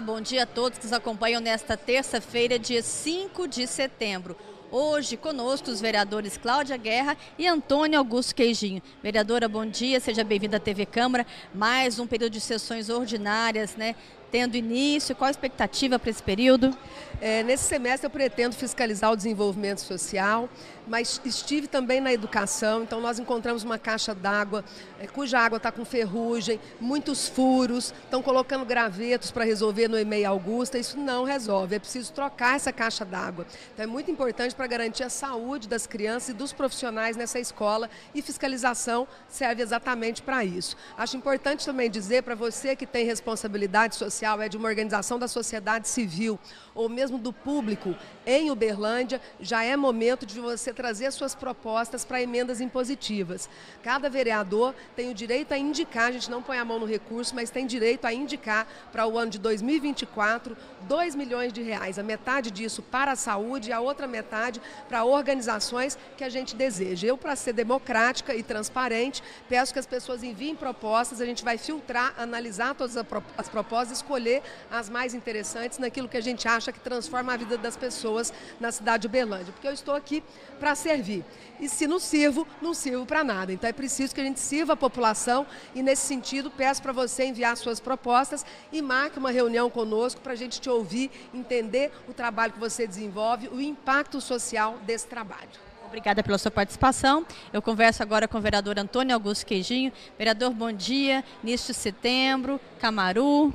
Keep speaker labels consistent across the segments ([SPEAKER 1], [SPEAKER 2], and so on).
[SPEAKER 1] Bom dia a todos que nos acompanham nesta terça-feira, dia 5 de setembro. Hoje conosco os vereadores Cláudia Guerra e Antônio Augusto Queijinho. Vereadora, bom dia, seja bem-vinda à TV Câmara. Mais um período de sessões ordinárias, né? Tendo início, qual a expectativa para esse período?
[SPEAKER 2] É, nesse semestre eu pretendo fiscalizar o desenvolvimento social, mas estive também na educação, então nós encontramos uma caixa d'água é, cuja água está com ferrugem, muitos furos, estão colocando gravetos para resolver no EMEI Augusta, isso não resolve, é preciso trocar essa caixa d'água. Então é muito importante para garantir a saúde das crianças e dos profissionais nessa escola e fiscalização serve exatamente para isso. Acho importante também dizer para você que tem responsabilidade social, é de uma organização da sociedade civil, ou mesmo do público em Uberlândia, já é momento de você trazer suas propostas para emendas impositivas. Cada vereador tem o direito a indicar, a gente não põe a mão no recurso, mas tem direito a indicar para o ano de 2024 2 milhões de reais. A metade disso para a saúde e a outra metade para organizações que a gente deseja. Eu, para ser democrática e transparente, peço que as pessoas enviem propostas, a gente vai filtrar, analisar todas as propostas, escolher as mais interessantes naquilo que a gente acha que transforma a vida das pessoas na cidade de Uberlândia, porque eu estou aqui para servir. E se não sirvo, não sirvo para nada. Então é preciso que a gente sirva a população e nesse sentido peço para você enviar suas propostas e marque uma reunião conosco para a gente te ouvir, entender o trabalho que você desenvolve, o impacto social desse trabalho.
[SPEAKER 1] Obrigada pela sua participação. Eu converso agora com o vereador Antônio Augusto Queijinho. Vereador, bom dia. Início de setembro, Camaru,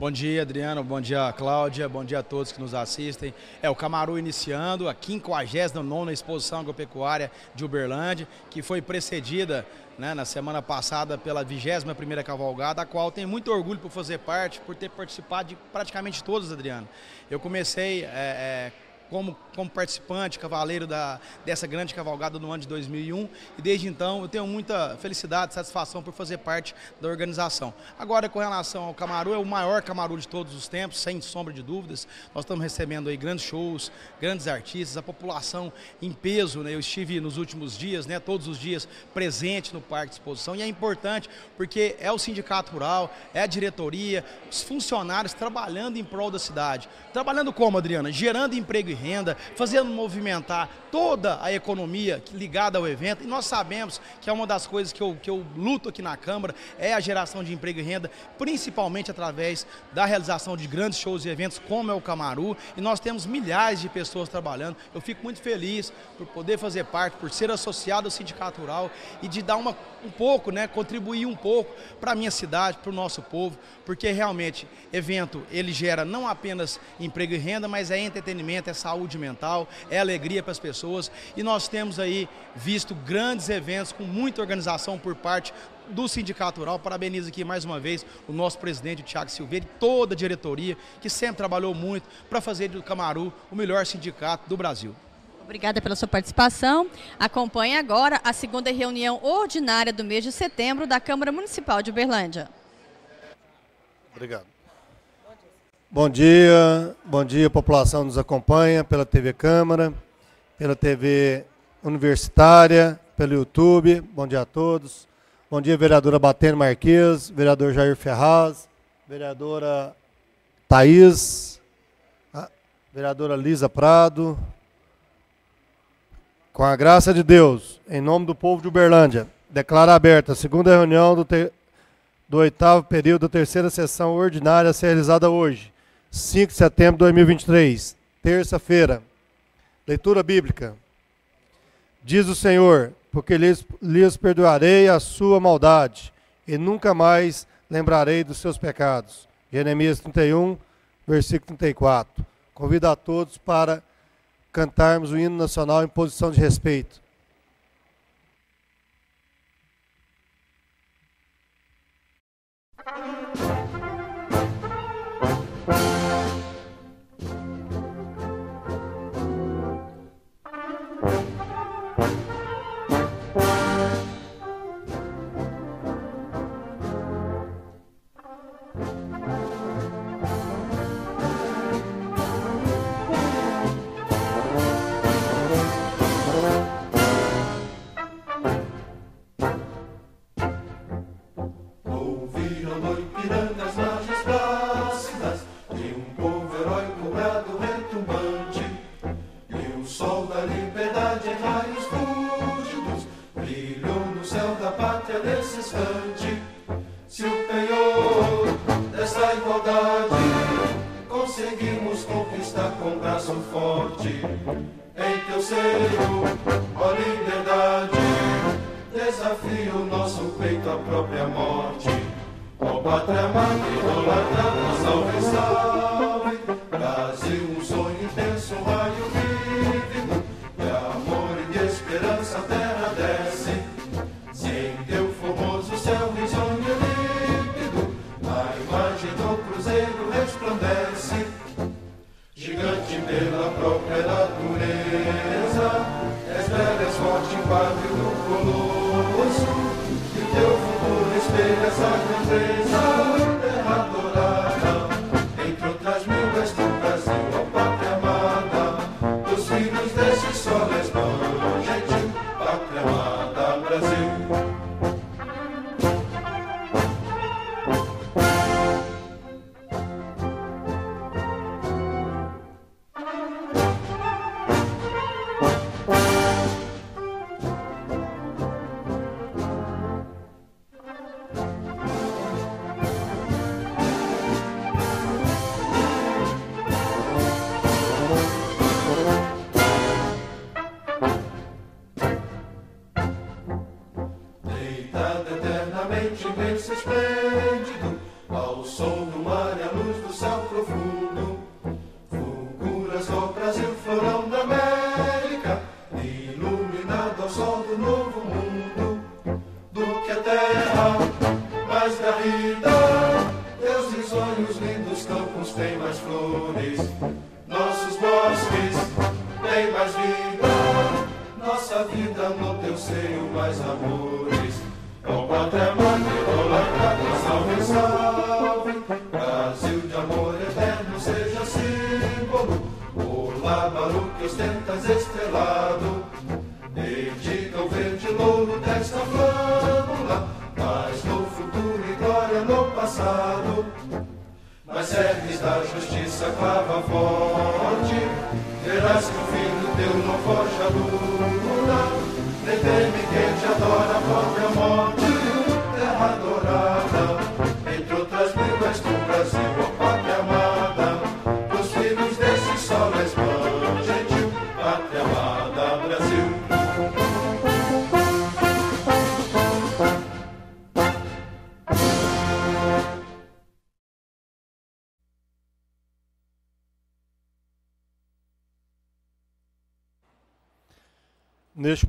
[SPEAKER 3] Bom dia, Adriano. Bom dia, Cláudia. Bom dia a todos que nos assistem. É o Camaru iniciando a 59 Exposição Agropecuária de Uberlândia, que foi precedida né, na semana passada pela 21ª Cavalgada, a qual tenho muito orgulho por fazer parte, por ter participado de praticamente todos, Adriano. Eu comecei é, é, como, como participante, cavaleiro da, dessa grande cavalgada no ano de 2001 e desde então eu tenho muita felicidade, satisfação por fazer parte da organização. Agora, com relação ao Camaru, é o maior Camaru de todos os tempos, sem sombra de dúvidas. Nós estamos recebendo aí grandes shows, grandes artistas, a população em peso, né? Eu estive nos últimos dias, né, todos os dias presente no Parque de Exposição e é importante porque é o sindicato rural, é a diretoria, os funcionários trabalhando em prol da cidade. Trabalhando como, Adriana? Gerando emprego e renda, fazendo movimentar toda a economia ligada ao evento. E nós sabemos que é uma das coisas que eu, que eu luto aqui na Câmara, é a geração de emprego e renda, principalmente através da realização de grandes shows e eventos como é o Camaru. E nós temos milhares de pessoas trabalhando. Eu fico muito feliz por poder fazer parte, por ser associado ao Sindicato Rural e de dar uma, um pouco, né, contribuir um pouco para a minha cidade, para o nosso povo, porque realmente evento ele gera não apenas emprego e renda, mas é entretenimento, é saúde saúde mental, é alegria para as pessoas. E nós temos aí visto grandes eventos com muita organização por parte do Sindicato Rural. Parabenizo aqui mais uma vez o nosso presidente, o Tiago Silveira, e toda a diretoria que sempre trabalhou muito para fazer do Camaru o melhor sindicato do Brasil.
[SPEAKER 1] Obrigada pela sua participação. Acompanhe agora a segunda reunião ordinária do mês de setembro da Câmara Municipal de Uberlândia.
[SPEAKER 4] Obrigado. Bom dia, bom dia população nos acompanha pela TV Câmara, pela TV
[SPEAKER 5] universitária, pelo YouTube. Bom dia a todos. Bom dia, vereadora Batene Marques, vereador Jair Ferraz, vereadora Thaís, vereadora Lisa Prado. Com a graça de Deus, em nome do povo de Uberlândia, declaro aberta a segunda reunião do, do oitavo período da terceira sessão ordinária a ser realizada hoje, 5 de setembro de 2023, terça-feira. Leitura bíblica. Diz o Senhor: porque lhes, lhes perdoarei a sua maldade, e nunca mais lembrarei dos seus pecados. Jeremias 31, versículo 34. Convido a todos para cantarmos o hino nacional em posição de respeito. constante se o penhor dessa igualdade conseguimos conquistar com braço forte. Em teu seio, ó liberdade, desafia o nosso peito à própria morte. Ó pátria amada, idolatrada, salve, salve, Brasil. Neste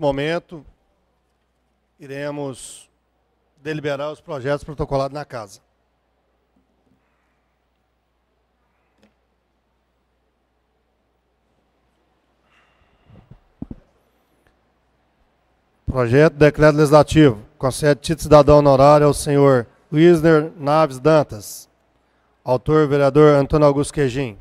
[SPEAKER 5] momento, iremos deliberar os projetos protocolados na casa. Projeto de Decreto Legislativo. Concede título cidadão honorário ao senhor Wisner Naves Dantas. Autor, vereador Antônio Augusto Quejim.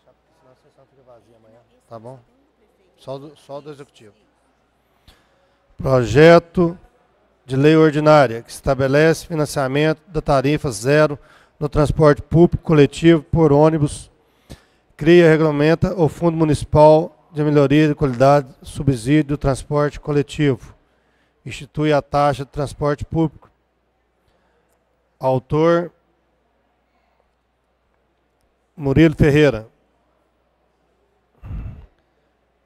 [SPEAKER 4] fechar, porque senão a sessão fica vazia amanhã. Tá bom? Só do, só do executivo. Projeto de lei ordinária que estabelece financiamento da tarifa zero no transporte público coletivo por ônibus, cria e regulamenta o Fundo Municipal de Melhoria de Qualidade Subsídio do Transporte Coletivo, institui a taxa de transporte público. Autor Murilo Ferreira.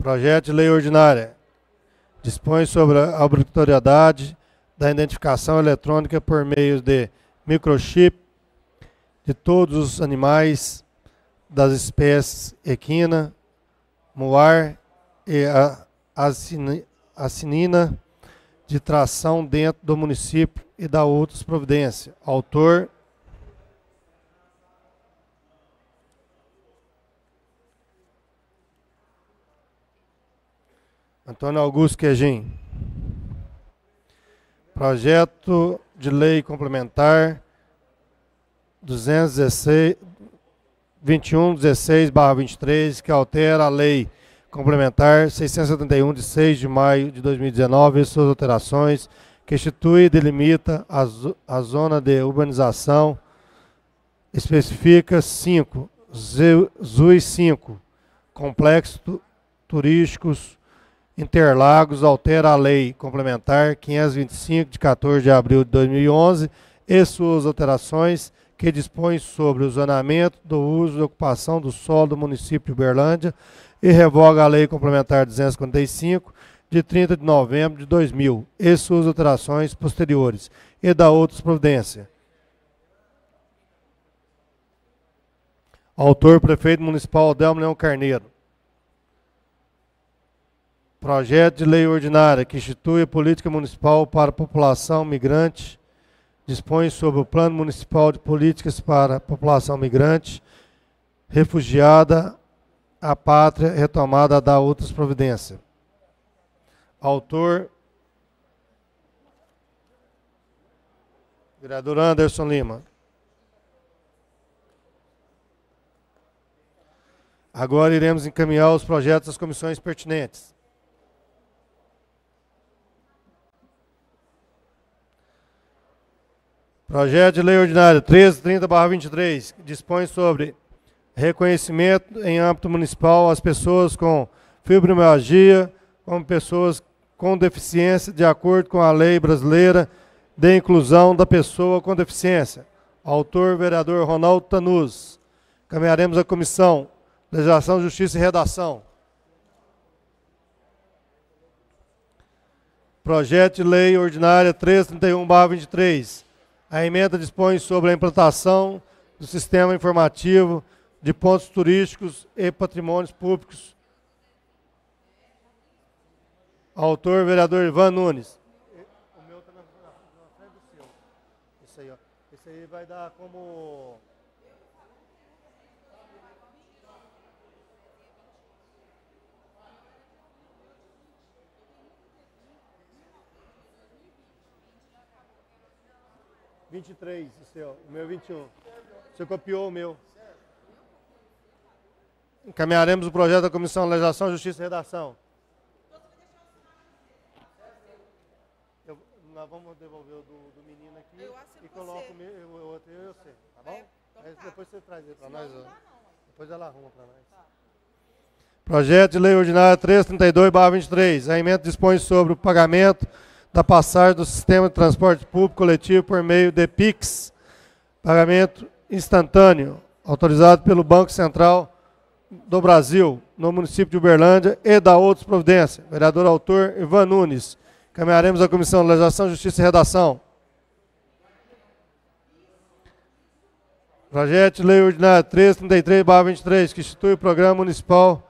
[SPEAKER 4] Projeto de lei ordinária. Dispõe sobre a obrigatoriedade da identificação eletrônica por meio de microchip de todos os animais das espécies equina, moar e asinina de tração dentro do município e da outras providências. Autor Antônio Augusto Quejim. Projeto de lei complementar 216 2116/23 que altera a lei complementar 671 de 6 de maio de 2019 e suas alterações que institui e delimita a, a zona de urbanização especifica 5 ZUI 5 complexos turísticos Interlagos altera a Lei Complementar 525, de 14 de abril de 2011, e suas alterações, que dispõe sobre o zonamento do uso e ocupação do solo do município de Uberlândia e revoga a Lei Complementar 255, de 30 de novembro de 2000, e suas alterações posteriores, e da outras providências. Autor, prefeito municipal Adelmo Leão Carneiro. Projeto de lei ordinária que institui a política municipal para a população migrante, dispõe sobre o Plano Municipal de Políticas para a População Migrante, Refugiada, a Pátria, retomada da outras providências. Autor, vereador Anderson Lima. Agora iremos encaminhar os projetos das comissões pertinentes. Projeto de Lei Ordinária 1330-23 dispõe sobre reconhecimento em âmbito municipal às pessoas com fibromialgia como pessoas com deficiência de acordo com a lei brasileira de inclusão da pessoa com deficiência. Autor, vereador Ronaldo Tanuz. Caminharemos a comissão Legislação, Justiça e Redação. Projeto de Lei Ordinária 331-23 a emenda dispõe sobre a implantação do sistema informativo de pontos turísticos e patrimônios públicos. Autor, vereador Ivan Nunes. O meu está na frente do seu. Esse aí, ó. Esse aí vai dar como 23, o seu. O meu 21. Você copiou o meu. Encaminharemos o projeto da Comissão de Legislação, Justiça e Redação. Eu, nós vamos devolver o do, do menino aqui e coloco o, meu, o outro eu e você, tá bom? É, então tá. Depois você traz ele para nós. Não, depois ela arruma para nós. Tá. Projeto de Lei Ordinária 332-23. A emenda dispõe sobre o pagamento da passagem do sistema de transporte público coletivo por meio de PIX, pagamento instantâneo, autorizado pelo Banco Central do Brasil, no município de Uberlândia, e da outras providências. Vereador autor Ivan Nunes. Caminharemos à Comissão de Legislação, Justiça e Redação. Projeto de Lei Ordinária 333-23, que institui o Programa Municipal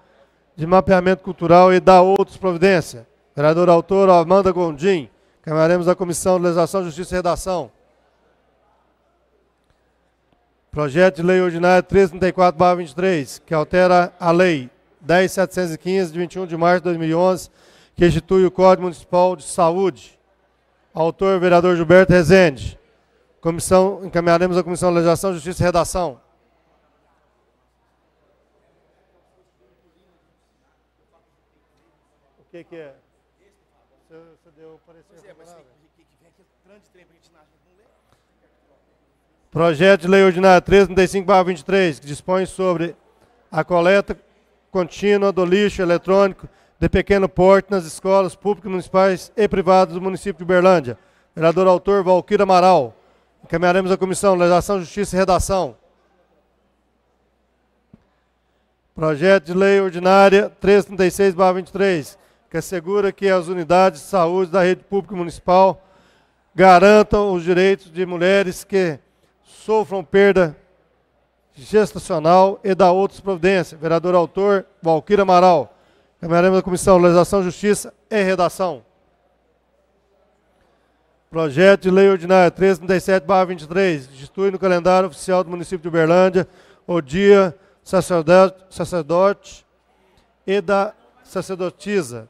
[SPEAKER 4] de Mapeamento Cultural e da outras providências. Vereador autor Amanda Gondim. Encaminaremos da Comissão de Legislação, Justiça e Redação. Projeto de Lei Ordinária 334-23, que altera a Lei 10.715, de 21 de março de 2011, que institui o Código Municipal de Saúde. Autor, vereador Gilberto Rezende. Comissão, encaminharemos à Comissão de Legislação, Justiça e Redação. O que, que é? Projeto de Lei Ordinária 335-23, que dispõe sobre a coleta contínua do lixo eletrônico de pequeno porte nas escolas públicas municipais e privadas do município de Uberlândia. Vereador autor Valquírio Amaral. Encaminharemos a Comissão Legislação, Justiça e Redação. Projeto de Lei Ordinária 336-23, que assegura que as unidades de saúde da rede pública municipal garantam os direitos de mulheres que sofram perda gestacional e da outras providências. Vereador autor, Valquírio Amaral. Caminharemos da Comissão Legislação, Justiça e Redação. Projeto de Lei Ordinária 337-23, institui no calendário oficial do município de Uberlândia o dia sacerdote, sacerdote e da sacerdotisa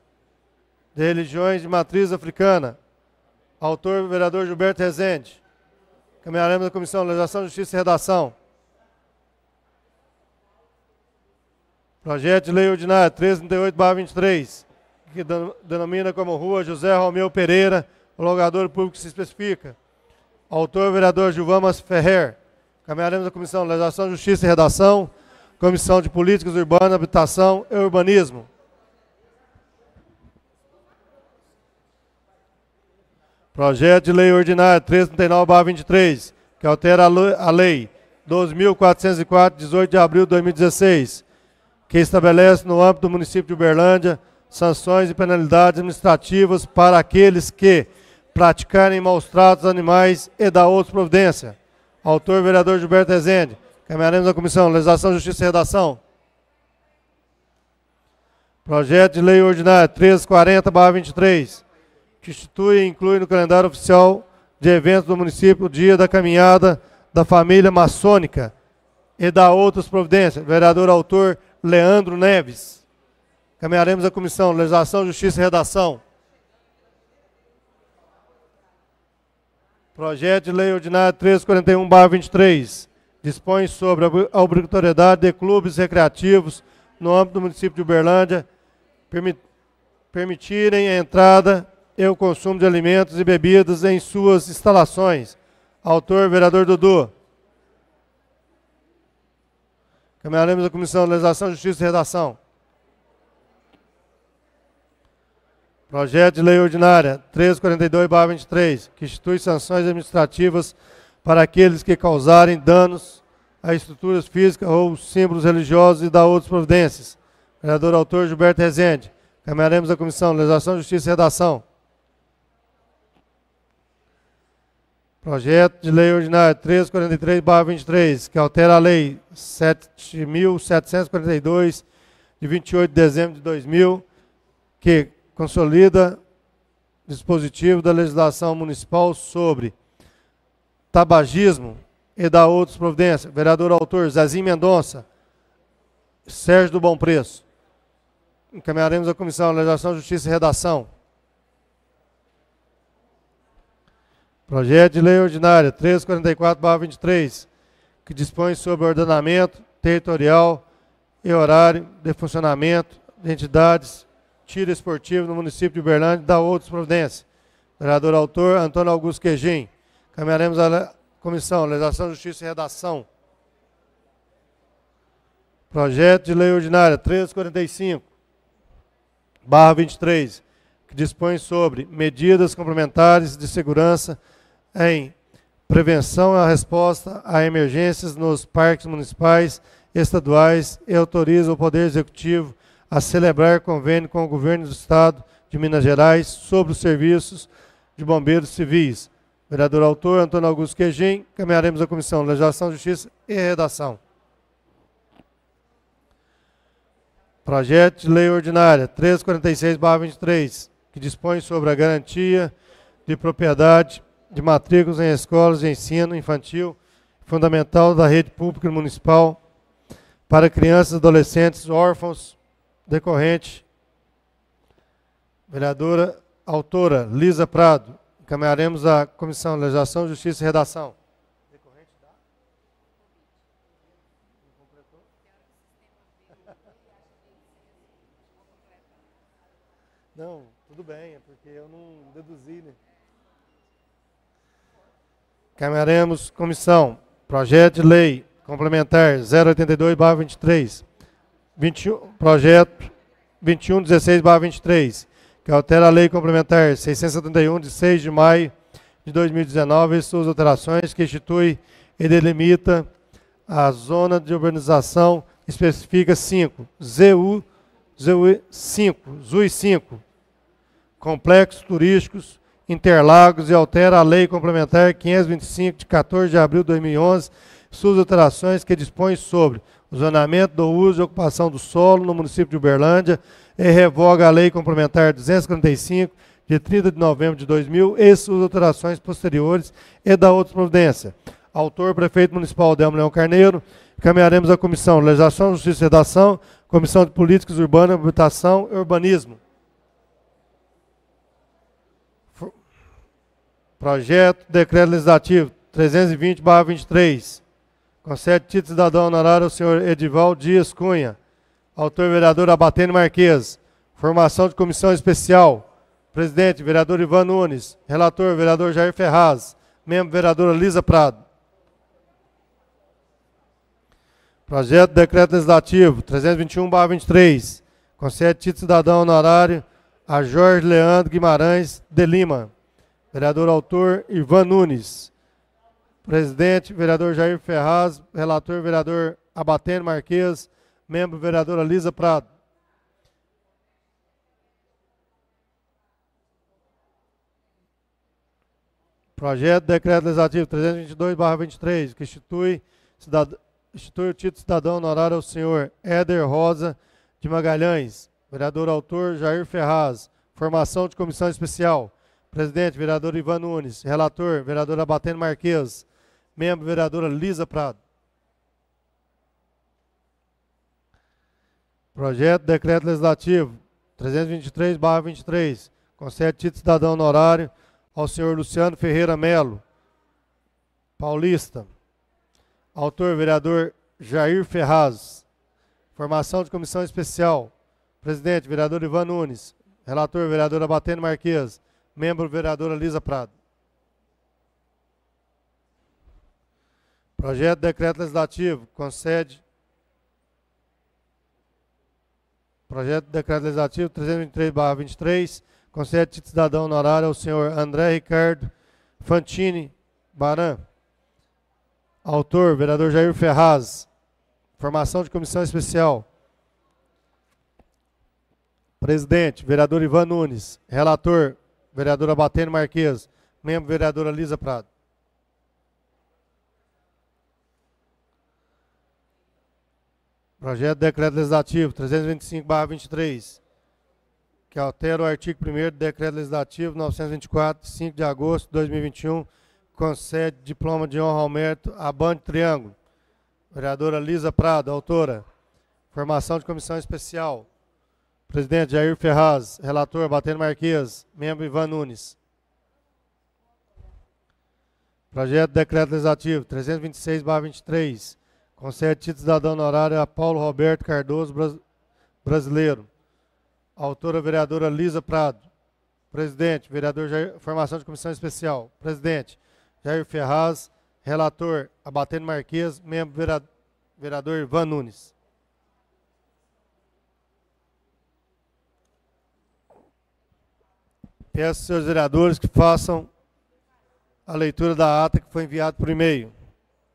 [SPEAKER 4] de religiões de matriz africana. Autor, vereador Gilberto Rezende. Caminharemos da Comissão Legislação, Justiça e Redação. Projeto de Lei Ordinária 338-23, que denomina como Rua José Romeu Pereira, o logador público se especifica. Autor, vereador Gilvamas Ferrer. Caminharemos da Comissão Legislação, Justiça e Redação, Comissão de Políticas Urbanas, Habitação e Urbanismo. Projeto de Lei Ordinária 339-23, que altera a Lei 12.404, 18 de abril de 2016, que estabelece no âmbito do município de Uberlândia sanções e penalidades administrativas para aqueles que praticarem maus tratos animais e da outra providência. Autor, vereador Gilberto Rezende. Caminharemos da Comissão Legislação, Justiça e Redação. Projeto de Lei Ordinária 1340-23 que institui e inclui no calendário oficial de eventos do município o Dia da Caminhada da Família Maçônica e da outras providências. Vereador autor Leandro Neves. Caminharemos a Comissão Legislação, Justiça e Redação. Projeto de Lei Ordinária 341-23 dispõe sobre a obrigatoriedade de clubes recreativos no âmbito do município de Uberlândia permitirem a entrada e o consumo de alimentos e bebidas em suas instalações. Autor, vereador Dudu. Caminharemos da Comissão de Legislação, Justiça e Redação. Projeto de Lei Ordinária 1342-23, que institui sanções administrativas para aqueles que causarem danos a estruturas físicas ou símbolos religiosos e da outras providências. Vereador autor Gilberto Rezende. Caminharemos da Comissão de Legislação, Justiça e Redação. Projeto de Lei Ordinária 1343-23, que altera a Lei 7.742, de 28 de dezembro de 2000, que consolida dispositivo da legislação municipal sobre tabagismo e da outras providências. Vereador autor Zezinho Mendonça, Sérgio do Bom Preço. Encaminharemos a Comissão de Legislação, Justiça e Redação. Projeto de Lei Ordinária 344-23, que dispõe sobre ordenamento territorial e horário de funcionamento de entidades tiro esportivo no município de Uberlândia da outras providências. Vereador autor Antônio Augusto Quejim. Caminharemos a Comissão Legislação, Justiça e Redação. Projeto de Lei Ordinária 345, barra 23, que dispõe sobre medidas complementares de segurança em prevenção e resposta a emergências nos parques municipais, estaduais e autoriza o Poder Executivo a celebrar convênio com o Governo do Estado de Minas Gerais sobre os serviços de bombeiros civis. Vereador autor Antônio Augusto Quejim, caminharemos à Comissão Legislação, Justiça e Redação. Projeto de Lei Ordinária 346-23, que dispõe sobre a garantia de propriedade de matrículas em escolas de ensino infantil fundamental da rede pública municipal para crianças e adolescentes órfãos decorrente. Vereadora autora Lisa Prado. Encaminharemos à Comissão de Legislação, Justiça e Redação. Não, tudo bem, é porque eu não deduzi, né? Caminharemos comissão. Projeto de lei complementar 082-23. 21, projeto 2116-23, que altera a lei complementar 671 de 6 de maio de 2019 e suas alterações que institui e delimita a zona de urbanização especifica 5, ZU, ZU 5, ZUI 5, complexos turísticos, Interlagos e altera a lei complementar 525 de 14 de abril de 2011, suas alterações que dispõe sobre o zonamento do uso e ocupação do solo no município de Uberlândia e revoga a lei complementar 245 de 30 de novembro de 2000 e suas alterações posteriores e da outra providência. Autor, prefeito municipal Delmo Leão Carneiro. Caminharemos à Comissão Legislação, Justiça e Redação, Comissão de Políticas Urbanas, Habitação e Urbanismo. Projeto Decreto Legislativo 320-23. Concede título cidadão honorário ao senhor Edival Dias Cunha. Autor, vereador Abatene Marques. Formação de comissão especial. Presidente, vereador Ivan Nunes. Relator, vereador Jair Ferraz. Membro, vereadora Lisa Prado. Projeto de Decreto Legislativo 321-23. Concede título cidadão honorário a Jorge Leandro Guimarães de Lima. Vereador autor Ivan Nunes. Presidente, vereador Jair Ferraz. Relator, vereador Abatene Marques. Membro, vereadora Lisa Prado. Projeto de Decreto Legislativo 322-23, que institui, institui o título cidadão honorário ao senhor Éder Rosa de Magalhães, vereador autor Jair Ferraz, formação de comissão especial, presidente, vereador Ivan Nunes, relator, vereadora Abatendo Marques, membro, vereadora Lisa Prado. Projeto de Decreto Legislativo 323-23, concede título cidadão honorário ao senhor Luciano Ferreira Melo, paulista. Autor, vereador Jair Ferraz. Formação de comissão especial. Presidente, vereador Ivan Nunes. Relator, vereadora Batendo Marques. Membro, vereadora Lisa Prado. Projeto de decreto legislativo concede. Projeto de decreto legislativo 323-23 concede título cidadão honorário ao senhor André Ricardo Fantini Baran. Autor, vereador Jair Ferraz. Formação de comissão especial. Presidente, vereador Ivan Nunes. Relator, vereadora Batene Marques. Membro, vereadora Lisa Prado. Projeto de Decreto Legislativo 325-23 que altera o artigo 1 do Decreto Legislativo 924, 5 de agosto de 2021, concede diploma de honra ao mérito a Band Triângulo. Vereadora Lisa Prado, autora. Formação de comissão especial. Presidente Jair Ferraz, relator Batendo Marques, membro Ivan Nunes. Projeto de Decreto Legislativo 326-23, concede título cidadão honorário a Paulo Roberto Cardoso, brasileiro. Autora, vereadora Lisa Prado. Presidente, vereador Jair, formação de comissão especial. Presidente, Jair Ferraz. Relator, Abatendo Marques. Membro, vereador Ivan Nunes. Peço aos senhores vereadores que façam a leitura da ata que foi enviada por e-mail.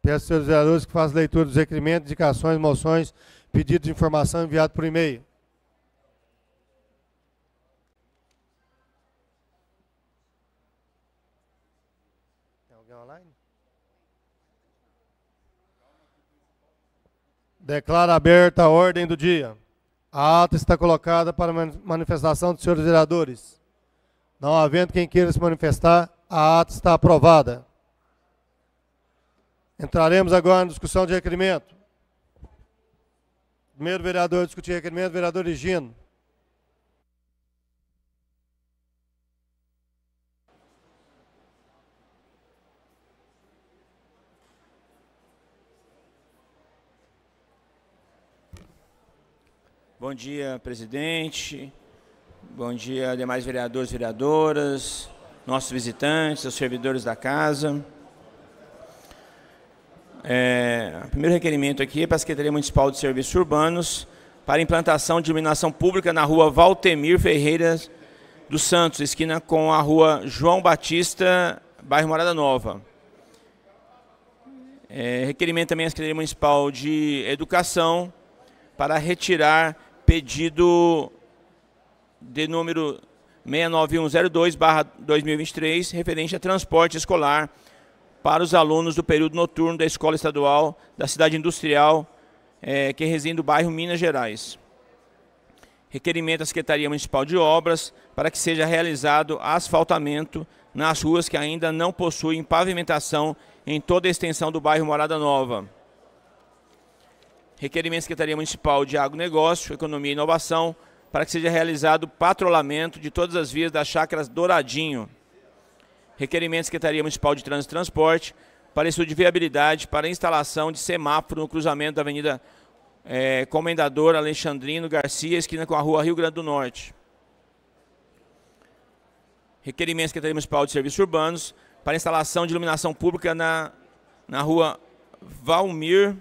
[SPEAKER 4] Peço aos senhores vereadores que façam a leitura dos requerimentos, indicações, moções, pedidos de informação enviados por e-mail. Declara aberta a ordem do dia. A ata está colocada para manifestação dos senhores vereadores. Não havendo quem queira se manifestar, a ata está aprovada. Entraremos agora na discussão de requerimento. Primeiro vereador a discutir requerimento, vereador Higino.
[SPEAKER 6] Bom dia, presidente. Bom dia, demais vereadores e vereadoras, nossos visitantes, os servidores da casa. É, o primeiro requerimento aqui é para a Secretaria Municipal de Serviços Urbanos para implantação de iluminação pública na rua Valtemir Ferreira dos Santos, esquina com a rua João Batista, bairro Morada Nova. É, requerimento também à Secretaria Municipal de Educação para retirar pedido de número 69102-2023, referente a transporte escolar para os alunos do período noturno da Escola Estadual da Cidade Industrial, é, que reside no bairro Minas Gerais. Requerimento à Secretaria Municipal de Obras para que seja realizado asfaltamento nas ruas que ainda não possuem pavimentação em toda a extensão do bairro Morada Nova. Requerimento da Secretaria Municipal de Agronegócio, Economia e Inovação para que seja realizado patrulhamento de todas as vias das chácaras Douradinho. Requerimento da Secretaria Municipal de Trânsito e Transporte para estudo de viabilidade para instalação de semáforo no cruzamento da Avenida é, Comendador Alexandrino Garcia, esquina com a Rua Rio Grande do Norte. Requerimento da Secretaria Municipal de Serviços Urbanos para instalação de iluminação pública na, na rua Valmir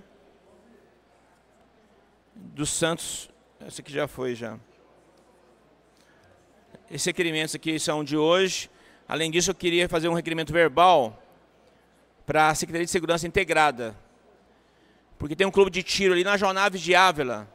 [SPEAKER 6] dos Santos. Essa aqui já foi, já. Esses requerimentos aqui são de hoje. Além disso, eu queria fazer um requerimento verbal para a Secretaria de Segurança Integrada. Porque tem um clube de tiro ali na Jonaves de Ávila,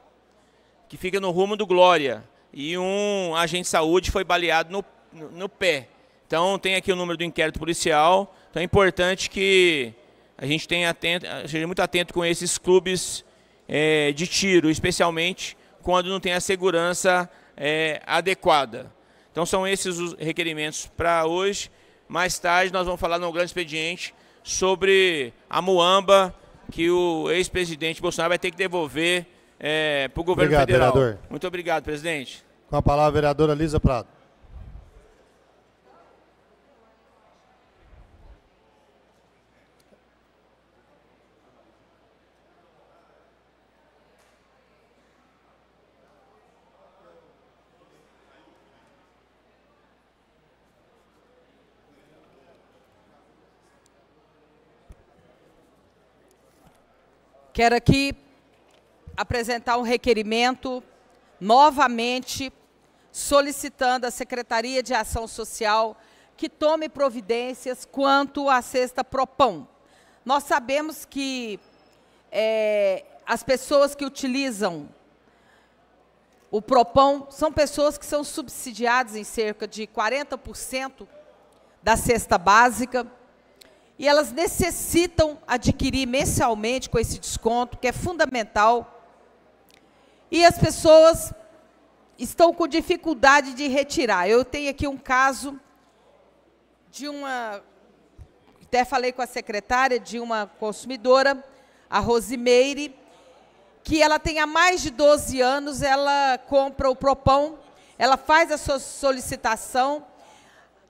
[SPEAKER 6] que fica no rumo do Glória. E um agente de saúde foi baleado no, no, no pé. Então tem aqui o número do inquérito policial. Então é importante que a gente tenha atento, seja muito atento com esses clubes é, de tiro, especialmente quando não tem a segurança é, adequada. Então são esses os requerimentos para hoje. Mais tarde nós vamos falar no grande expediente sobre a Muamba que o ex-presidente Bolsonaro vai ter que devolver é, para o governo
[SPEAKER 4] obrigado,
[SPEAKER 6] federal.
[SPEAKER 4] Vereador.
[SPEAKER 6] Muito obrigado, presidente.
[SPEAKER 4] Com a palavra, a vereadora Lisa Prado.
[SPEAKER 7] Quero aqui apresentar um requerimento novamente solicitando à Secretaria de Ação Social que tome providências quanto à cesta Propão. Nós sabemos que é, as pessoas que utilizam o Propão são pessoas que são subsidiadas em cerca de 40% da cesta básica, e elas necessitam adquirir mensalmente com esse desconto, que é fundamental. E as pessoas estão com dificuldade de retirar. Eu tenho aqui um caso de uma, até falei com a secretária, de uma consumidora, a Rosimeire, que ela tem há mais de 12 anos, ela compra o Propão, ela faz a sua solicitação,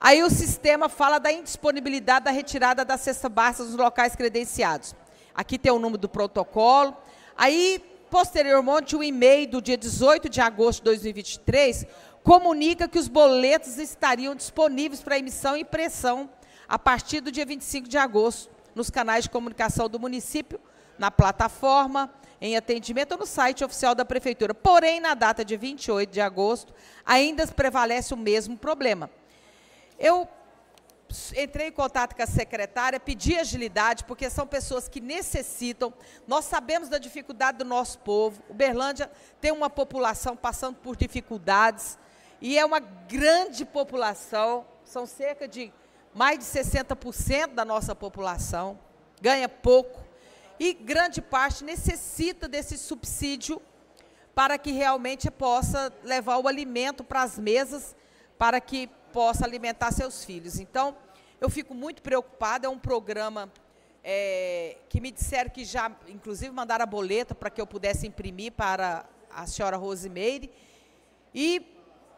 [SPEAKER 7] Aí o sistema fala da indisponibilidade da retirada da cesta básica nos locais credenciados. Aqui tem o número do protocolo. Aí, posteriormente, o e-mail do dia 18 de agosto de 2023 comunica que os boletos estariam disponíveis para emissão e impressão a partir do dia 25 de agosto nos canais de comunicação do município, na plataforma, em atendimento ou no site oficial da Prefeitura. Porém, na data de 28 de agosto, ainda prevalece o mesmo problema. Eu entrei em contato com a secretária, pedi agilidade, porque são pessoas que necessitam. Nós sabemos da dificuldade do nosso povo. Uberlândia tem uma população passando por dificuldades e é uma grande população, são cerca de mais de 60% da nossa população, ganha pouco e grande parte necessita desse subsídio para que realmente possa levar o alimento para as mesas, para que possa alimentar seus filhos. Então, eu fico muito preocupada, é um programa é, que me disseram que já, inclusive, mandaram a boleta para que eu pudesse imprimir para a senhora Rosimeire. E,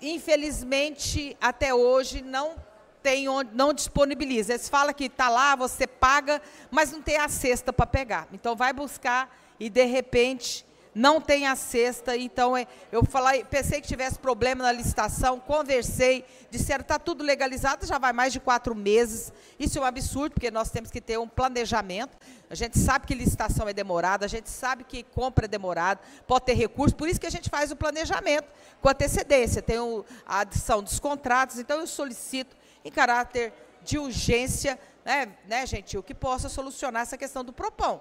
[SPEAKER 7] infelizmente, até hoje não tem onde, não disponibiliza. Eles falam que está lá, você paga, mas não tem a cesta para pegar. Então, vai buscar e, de repente, não tem a cesta, então é, eu falei, pensei que tivesse problema na licitação, conversei, disseram está tudo legalizado, já vai mais de quatro meses. Isso é um absurdo, porque nós temos que ter um planejamento. A gente sabe que licitação é demorada, a gente sabe que compra é demorada, pode ter recurso, por isso que a gente faz o planejamento com antecedência. Tem o, a adição dos contratos, então eu solicito em caráter de urgência, né, né, gentil, que possa solucionar essa questão do PROPOM,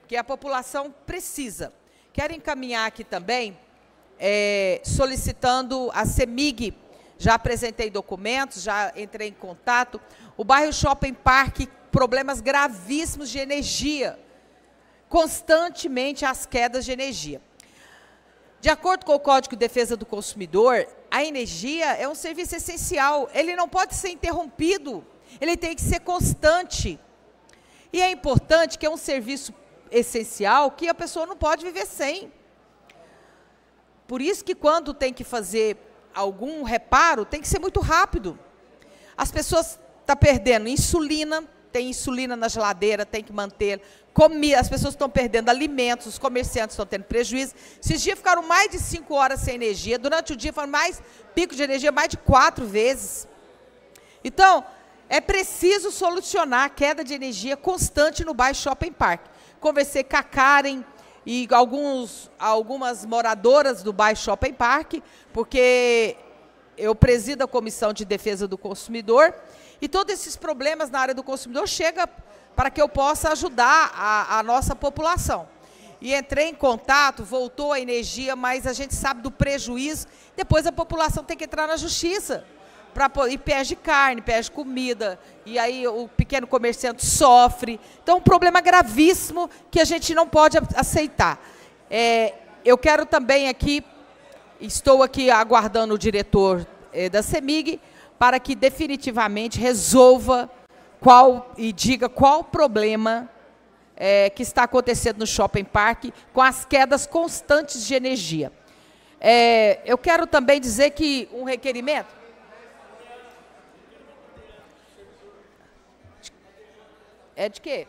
[SPEAKER 7] porque a população precisa. Quero encaminhar aqui também, é, solicitando a CEMIG, já apresentei documentos, já entrei em contato, o bairro Shopping Park, problemas gravíssimos de energia, constantemente as quedas de energia. De acordo com o Código de Defesa do Consumidor, a energia é um serviço essencial, ele não pode ser interrompido, ele tem que ser constante. E é importante que é um serviço essencial que a pessoa não pode viver sem. Por isso que quando tem que fazer algum reparo, tem que ser muito rápido. As pessoas estão tá perdendo insulina, tem insulina na geladeira, tem que manter. As pessoas estão perdendo alimentos, os comerciantes estão tendo prejuízo. Esses dias ficaram mais de cinco horas sem energia. Durante o dia foram mais pico de energia, mais de quatro vezes. Então, é preciso solucionar a queda de energia constante no bairro Shopping Park conversei com a Karen e alguns, algumas moradoras do bairro Shopping Park, porque eu presido a Comissão de Defesa do Consumidor, e todos esses problemas na área do consumidor chegam para que eu possa ajudar a, a nossa população. E entrei em contato, voltou a energia, mas a gente sabe do prejuízo, depois a população tem que entrar na justiça pra, e perde carne, perde comida, e aí o pequeno comerciante sofre. Então, um problema gravíssimo que a gente não pode aceitar. É, eu quero também aqui, estou aqui aguardando o diretor é, da CEMIG, para que definitivamente resolva qual e diga qual o problema é, que está acontecendo no shopping park com as quedas constantes de energia. É, eu quero também dizer que um requerimento É de quê?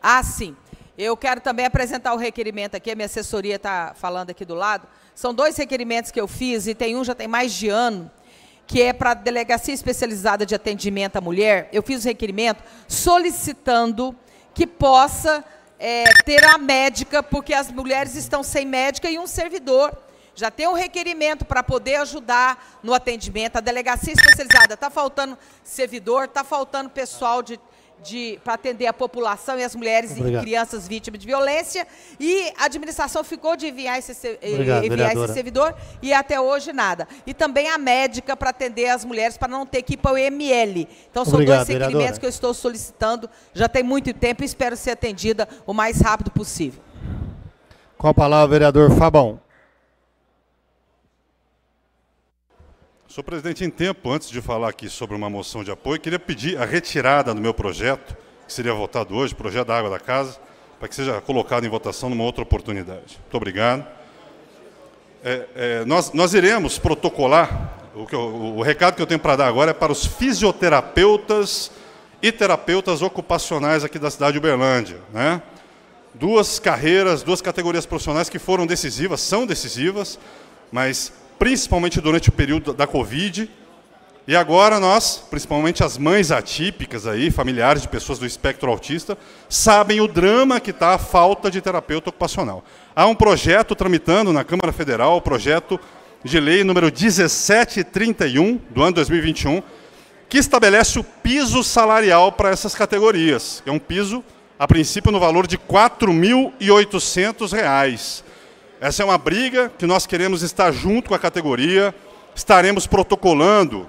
[SPEAKER 7] Ah, sim. Eu quero também apresentar o requerimento aqui, a minha assessoria está falando aqui do lado. São dois requerimentos que eu fiz, e tem um já tem mais de ano, que é para a Delegacia Especializada de Atendimento à Mulher. Eu fiz o requerimento solicitando que possa é, ter a médica, porque as mulheres estão sem médica e um servidor já tem um requerimento para poder ajudar no atendimento. A delegacia especializada está faltando servidor, está faltando pessoal de, de, para atender a população e as mulheres Obrigado. e crianças vítimas de violência. E a administração ficou de enviar esse, eh, Obrigado, enviar esse servidor e até hoje nada. E também a médica para atender as mulheres para não ter que ir para o. Então são Obrigado, dois requerimentos vereadora. que eu estou solicitando já tem muito tempo e espero ser atendida o mais rápido possível.
[SPEAKER 4] Com a palavra, vereador Fabão.
[SPEAKER 8] Senhor presidente, em tempo, antes de falar aqui sobre uma moção de apoio, queria pedir a retirada do meu projeto, que seria votado hoje, projeto da água da casa, para que seja colocado em votação numa outra oportunidade. Muito obrigado. É, é, nós, nós iremos protocolar, o, eu, o recado que eu tenho para dar agora é para os fisioterapeutas e terapeutas ocupacionais aqui da cidade de Uberlândia. Né? Duas carreiras, duas categorias profissionais que foram decisivas, são decisivas, mas principalmente durante o período da Covid. E agora nós, principalmente as mães atípicas aí, familiares de pessoas do espectro autista, sabem o drama que está a falta de terapeuta ocupacional. Há um projeto tramitando na Câmara Federal, o projeto de lei número 1731 do ano 2021, que estabelece o piso salarial para essas categorias. É um piso, a princípio, no valor de R$ 4.800. Essa é uma briga que nós queremos estar junto com a categoria. Estaremos protocolando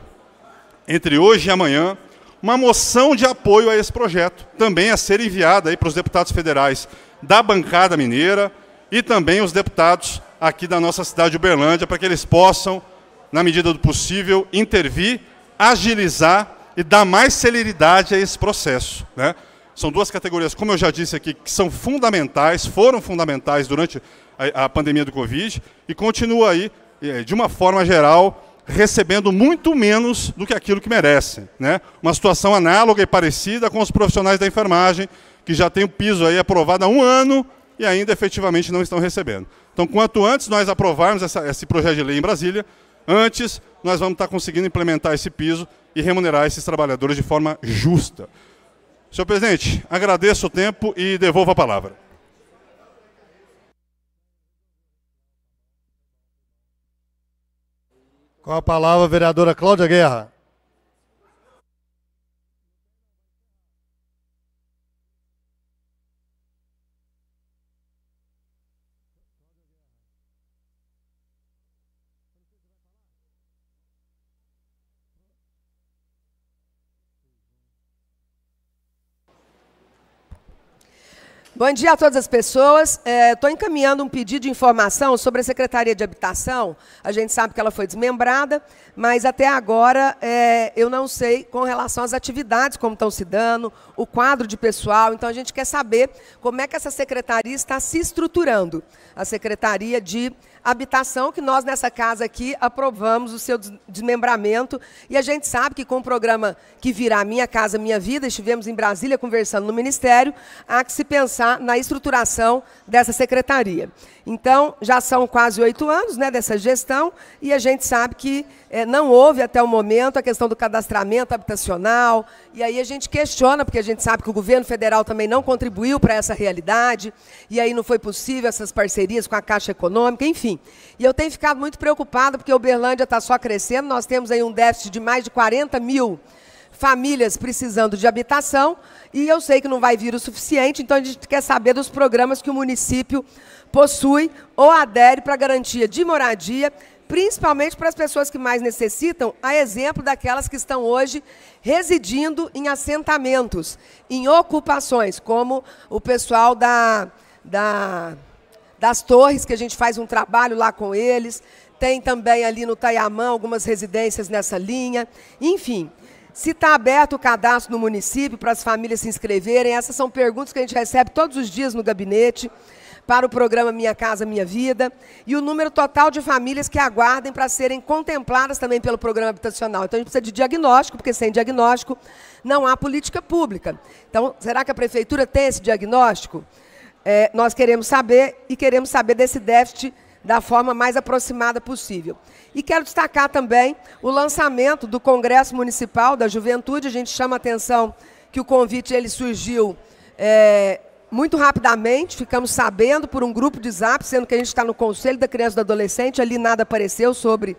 [SPEAKER 8] entre hoje e amanhã uma moção de apoio a esse projeto, também a ser enviada aí para os deputados federais da bancada mineira e também os deputados aqui da nossa cidade de Uberlândia, para que eles possam, na medida do possível, intervir, agilizar e dar mais celeridade a esse processo. Né? São duas categorias, como eu já disse aqui, que são fundamentais, foram fundamentais durante a, pandemia do Covid e continua aí, eh, de uma forma geral, recebendo muito menos do que aquilo que merecem. Né? Uma situação análoga e parecida com os profissionais da enfermagem, que já têm o piso aí aprovado há um ano e ainda efetivamente não estão recebendo. Então, quanto antes nós aprovarmos essa, esse projeto de lei em Brasília, antes nós vamos estar conseguindo implementar esse piso e remunerar esses trabalhadores de forma justa. Senhor presidente, agradeço o tempo e devolvo a palavra.
[SPEAKER 4] Com a palavra, a vereadora Cláudia Guerra.
[SPEAKER 2] Bom dia a todas as pessoas. Estou é, encaminhando um pedido de informação sobre a Secretaria de Habitação. A gente sabe que ela foi desmembrada, mas até agora é, eu não sei com relação às atividades, como estão se dando, o quadro de pessoal. Então a gente quer saber como é que essa secretaria está se estruturando. A Secretaria de habitação, que nós nessa casa aqui aprovamos o seu desmembramento. E a gente sabe que com o programa que virá Minha Casa Minha Vida, estivemos em Brasília conversando no Ministério, há que se pensar na estruturação dessa secretaria. Então, já são quase oito anos né, dessa gestão e a gente sabe que é, não houve até o momento a questão do cadastramento habitacional. E aí a gente questiona, porque a gente sabe que o governo federal também não contribuiu para essa realidade, e aí não foi possível essas parcerias com a Caixa Econômica, enfim. E eu tenho ficado muito preocupada, porque o Uberlândia está só crescendo, nós temos aí um déficit de mais de 40 mil famílias precisando de habitação, e eu sei que não vai vir o suficiente, então a gente quer saber dos programas que o município possui ou adere para garantia de moradia, principalmente para as pessoas que mais necessitam, a exemplo daquelas que estão hoje residindo em assentamentos, em ocupações, como o pessoal da, da, das torres, que a gente faz um trabalho lá com eles, tem também ali no Taiamã algumas residências nessa linha, enfim. Se está aberto o cadastro no município para as famílias se inscreverem, essas são perguntas que a gente recebe todos os dias no gabinete para o programa Minha Casa Minha Vida e o número total de famílias que aguardem para serem contempladas também pelo programa habitacional. Então a gente precisa de diagnóstico, porque sem diagnóstico não há política pública. Então, será que a prefeitura tem esse diagnóstico? É, nós queremos saber e queremos saber desse déficit da forma mais aproximada possível. E quero destacar também o lançamento do Congresso Municipal da Juventude. A gente chama a atenção que o convite ele surgiu é, muito rapidamente, ficamos sabendo por um grupo de zap, sendo que a gente está no Conselho da Criança e do Adolescente, ali nada apareceu sobre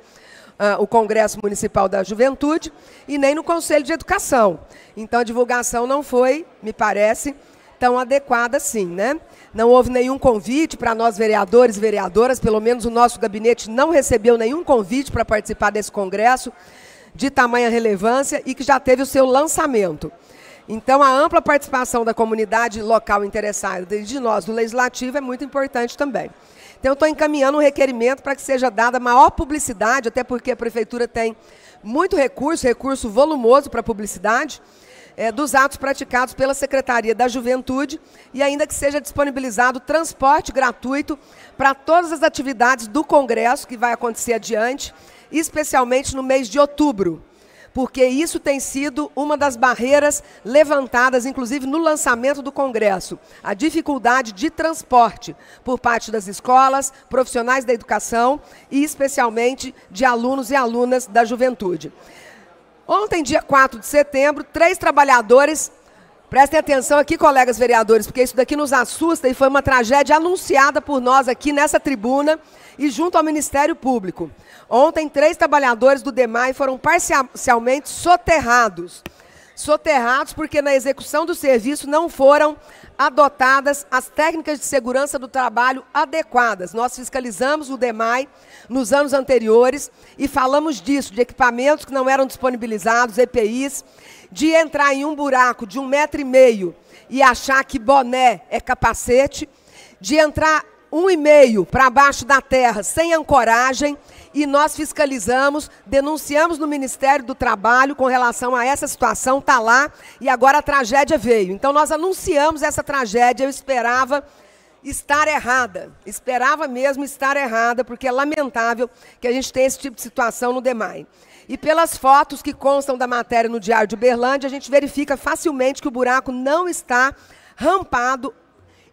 [SPEAKER 2] uh, o Congresso Municipal da Juventude e nem no Conselho de Educação. Então a divulgação não foi, me parece, tão adequada assim, né? Não houve nenhum convite para nós vereadores e vereadoras, pelo menos o nosso gabinete não recebeu nenhum convite para participar desse congresso de tamanha relevância e que já teve o seu lançamento. Então, a ampla participação da comunidade local interessada e de nós do Legislativo é muito importante também. Então, estou encaminhando um requerimento para que seja dada maior publicidade, até porque a Prefeitura tem muito recurso, recurso volumoso para publicidade, é, dos atos praticados pela Secretaria da Juventude e ainda que seja disponibilizado transporte gratuito para todas as atividades do Congresso, que vai acontecer adiante, especialmente no mês de outubro porque isso tem sido uma das barreiras levantadas, inclusive no lançamento do Congresso, a dificuldade de transporte por parte das escolas, profissionais da educação e especialmente de alunos e alunas da juventude. Ontem, dia 4 de setembro, três trabalhadores Prestem atenção aqui, colegas vereadores, porque isso daqui nos assusta e foi uma tragédia anunciada por nós aqui nessa tribuna e junto ao Ministério Público. Ontem, três trabalhadores do DEMAI foram parcialmente soterrados. Soterrados porque na execução do serviço não foram adotadas as técnicas de segurança do trabalho adequadas. Nós fiscalizamos o DEMAI nos anos anteriores e falamos disso, de equipamentos que não eram disponibilizados, EPIs, de entrar em um buraco de um metro e meio e achar que boné é capacete, de entrar um e meio para baixo da terra sem ancoragem e nós fiscalizamos, denunciamos no Ministério do Trabalho com relação a essa situação, está lá e agora a tragédia veio. Então nós anunciamos essa tragédia, eu esperava estar errada, esperava mesmo estar errada, porque é lamentável que a gente tenha esse tipo de situação no DEMAI. E pelas fotos que constam da matéria no Diário de Uberlândia, a gente verifica facilmente que o buraco não está rampado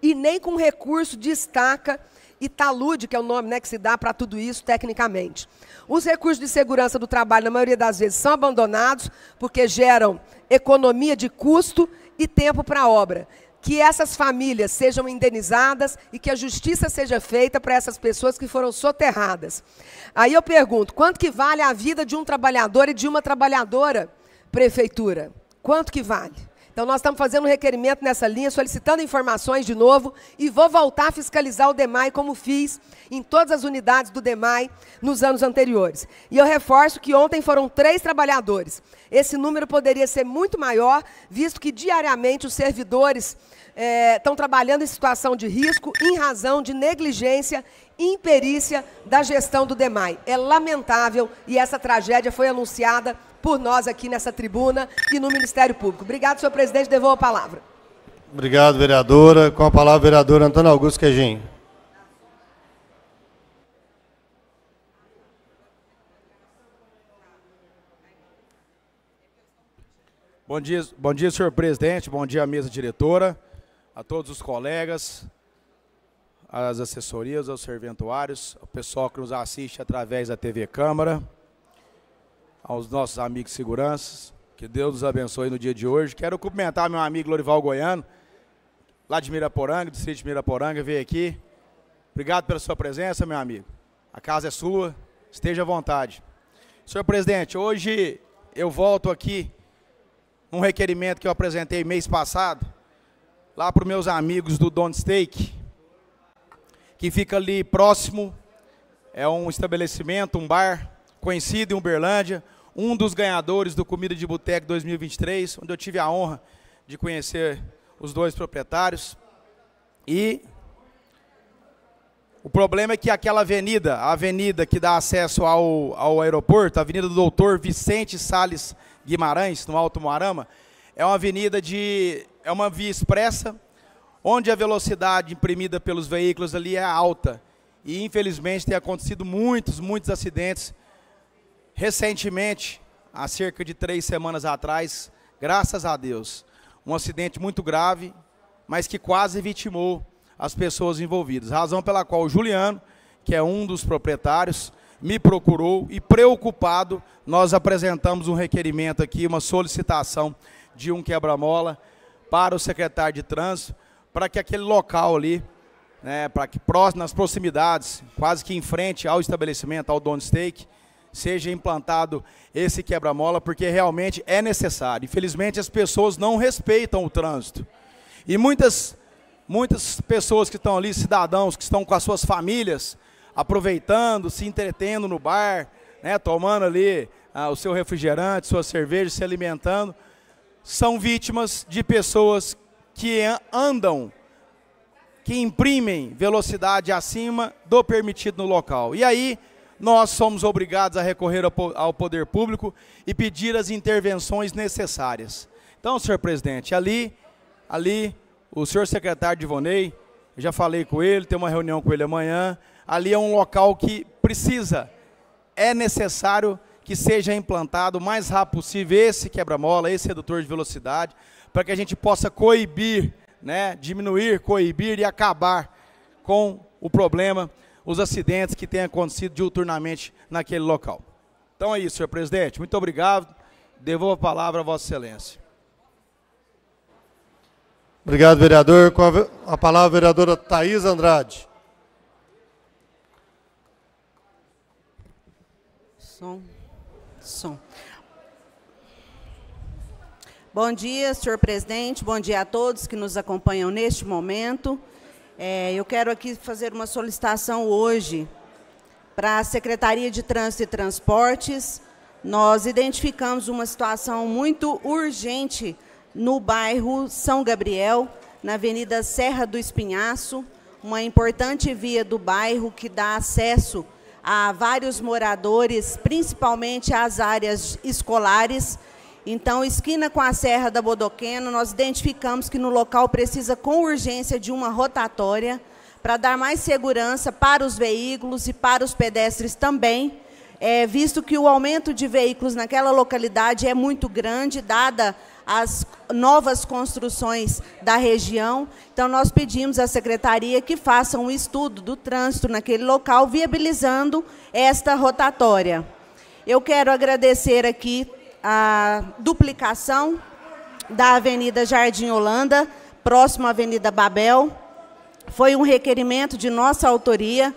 [SPEAKER 2] e nem com recurso de estaca e talude, que é o nome né, que se dá para tudo isso tecnicamente. Os recursos de segurança do trabalho, na maioria das vezes, são abandonados porque geram economia de custo e tempo para a obra. Que essas famílias sejam indenizadas e que a justiça seja feita para essas pessoas que foram soterradas. Aí eu pergunto, quanto que vale a vida de um trabalhador e de uma trabalhadora, prefeitura? Quanto que vale? Então, nós estamos fazendo um requerimento nessa linha, solicitando informações de novo, e vou voltar a fiscalizar o DEMAI, como fiz em todas as unidades do DEMAI nos anos anteriores. E eu reforço que ontem foram três trabalhadores. Esse número poderia ser muito maior, visto que diariamente os servidores é, estão trabalhando em situação de risco em razão de negligência imperícia da gestão do DEMAI. É lamentável e essa tragédia foi anunciada por nós aqui nessa tribuna e no Ministério Público. Obrigado, senhor presidente. Devolvo a palavra.
[SPEAKER 4] Obrigado, vereadora. Com a palavra, vereador Antônio Augusto Queijinho.
[SPEAKER 3] Bom dia, bom dia, senhor presidente. Bom dia, mesa diretora, a todos os colegas, as assessorias, aos serventuários, o pessoal que nos assiste através da TV Câmara aos nossos amigos seguranças. Que Deus nos abençoe no dia de hoje. Quero cumprimentar meu amigo Lorival Goiano, lá de Miraporanga, distrito de Miraporanga, veio aqui. Obrigado pela sua presença, meu amigo. A casa é sua, esteja à vontade. Senhor presidente, hoje eu volto aqui um requerimento que eu apresentei mês passado, lá para os meus amigos do Don Steak, que fica ali próximo, é um estabelecimento, um bar conhecido em Uberlândia, um dos ganhadores do Comida de Boteco 2023, onde eu tive a honra de conhecer os dois proprietários. E o problema é que aquela avenida, a avenida que dá acesso ao, ao aeroporto, a avenida do doutor Vicente Sales Guimarães, no Alto Moarama, é uma avenida de. é uma via expressa, onde a velocidade imprimida pelos veículos ali é alta. E infelizmente tem acontecido muitos, muitos acidentes Recentemente, há cerca de três semanas atrás, graças a Deus, um acidente muito grave, mas que quase vitimou as pessoas envolvidas. Razão pela qual o Juliano, que é um dos proprietários, me procurou e, preocupado, nós apresentamos um requerimento aqui, uma solicitação de um quebra-mola para o secretário de trânsito, para que aquele local ali, né, para que nas proximidades, quase que em frente ao estabelecimento, ao Don Steak, seja implantado esse quebra-mola, porque realmente é necessário. Infelizmente, as pessoas não respeitam o trânsito. E muitas, muitas pessoas que estão ali, cidadãos que estão com as suas famílias, aproveitando, se entretendo no bar, né, tomando ali ah, o seu refrigerante, sua cerveja, se alimentando, são vítimas de pessoas que andam, que imprimem velocidade acima do permitido no local. E aí nós somos obrigados a recorrer ao poder público e pedir as intervenções necessárias. Então, senhor presidente, ali, ali, o senhor secretário de Vonei, já falei com ele, tem uma reunião com ele amanhã, ali é um local que precisa, é necessário que seja implantado o mais rápido possível esse quebra-mola, esse redutor de velocidade, para que a gente possa coibir, né, diminuir, coibir e acabar com o problema os acidentes que têm acontecido diuturnamente naquele local. Então é isso, senhor presidente. Muito obrigado. Devolvo a palavra a Vossa Excelência.
[SPEAKER 4] Obrigado, vereador. Com a palavra, a vereadora Thais Andrade.
[SPEAKER 9] Som. Som. Bom dia, senhor presidente. Bom dia a todos que nos acompanham neste momento. É, eu quero aqui fazer uma solicitação hoje para a Secretaria de Trânsito e Transportes. Nós identificamos uma situação muito urgente no bairro São Gabriel, na Avenida Serra do Espinhaço, uma importante via do bairro que dá acesso a vários moradores, principalmente às áreas escolares, então, esquina com a Serra da Bodoqueno, nós identificamos que no local precisa com urgência de uma rotatória para dar mais segurança para os veículos e para os pedestres também, é, visto que o aumento de veículos naquela localidade é muito grande, dada as novas construções da região. Então, nós pedimos à secretaria que faça um estudo do trânsito naquele local, viabilizando esta rotatória. Eu quero agradecer aqui a duplicação da Avenida Jardim Holanda, próximo à Avenida Babel. Foi um requerimento de nossa autoria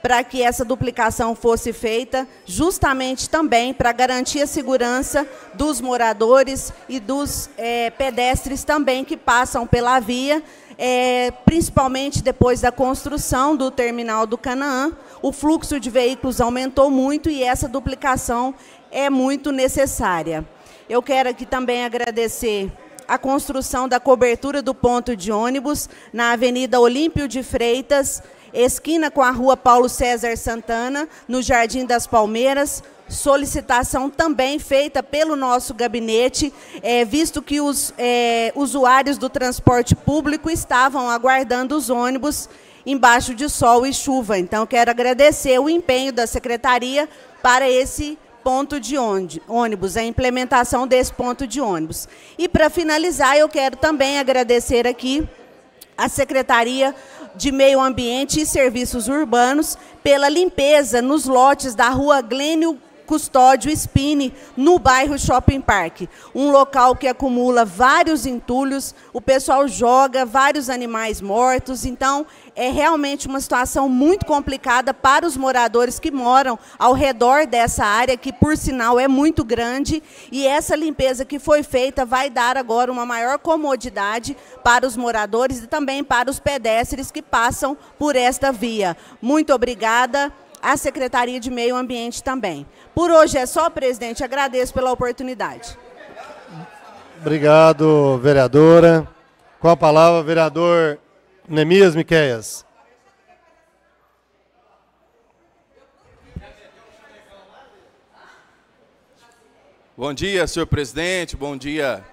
[SPEAKER 9] para que essa duplicação fosse feita, justamente também para garantir a segurança dos moradores e dos é, pedestres também que passam pela via, é, principalmente depois da construção do terminal do Canaã. O fluxo de veículos aumentou muito e essa duplicação é muito necessária. Eu quero aqui também agradecer a construção da cobertura do ponto de ônibus na Avenida Olímpio de Freitas, esquina com a rua Paulo César Santana, no Jardim das Palmeiras. Solicitação também feita pelo nosso gabinete, é, visto que os é, usuários do transporte público estavam aguardando os ônibus embaixo de sol e chuva. Então, quero agradecer o empenho da secretaria para esse ponto de ônibus, a implementação desse ponto de ônibus. E, para finalizar, eu quero também agradecer aqui a Secretaria de Meio Ambiente e Serviços Urbanos pela limpeza nos lotes da rua Glênio Custódio Spine, no bairro Shopping Park. Um local que acumula vários entulhos, o pessoal joga vários animais mortos, então é realmente uma situação muito complicada para os moradores que moram ao redor dessa área, que por sinal é muito grande, e essa limpeza que foi feita vai dar agora uma maior comodidade para os moradores e também para os pedestres que passam por esta via. Muito obrigada à Secretaria de Meio Ambiente também. Por hoje é só, presidente. Agradeço pela oportunidade.
[SPEAKER 4] Obrigado, vereadora. Com a palavra, vereador Nemias Miqueias.
[SPEAKER 10] Bom dia, senhor presidente. Bom dia,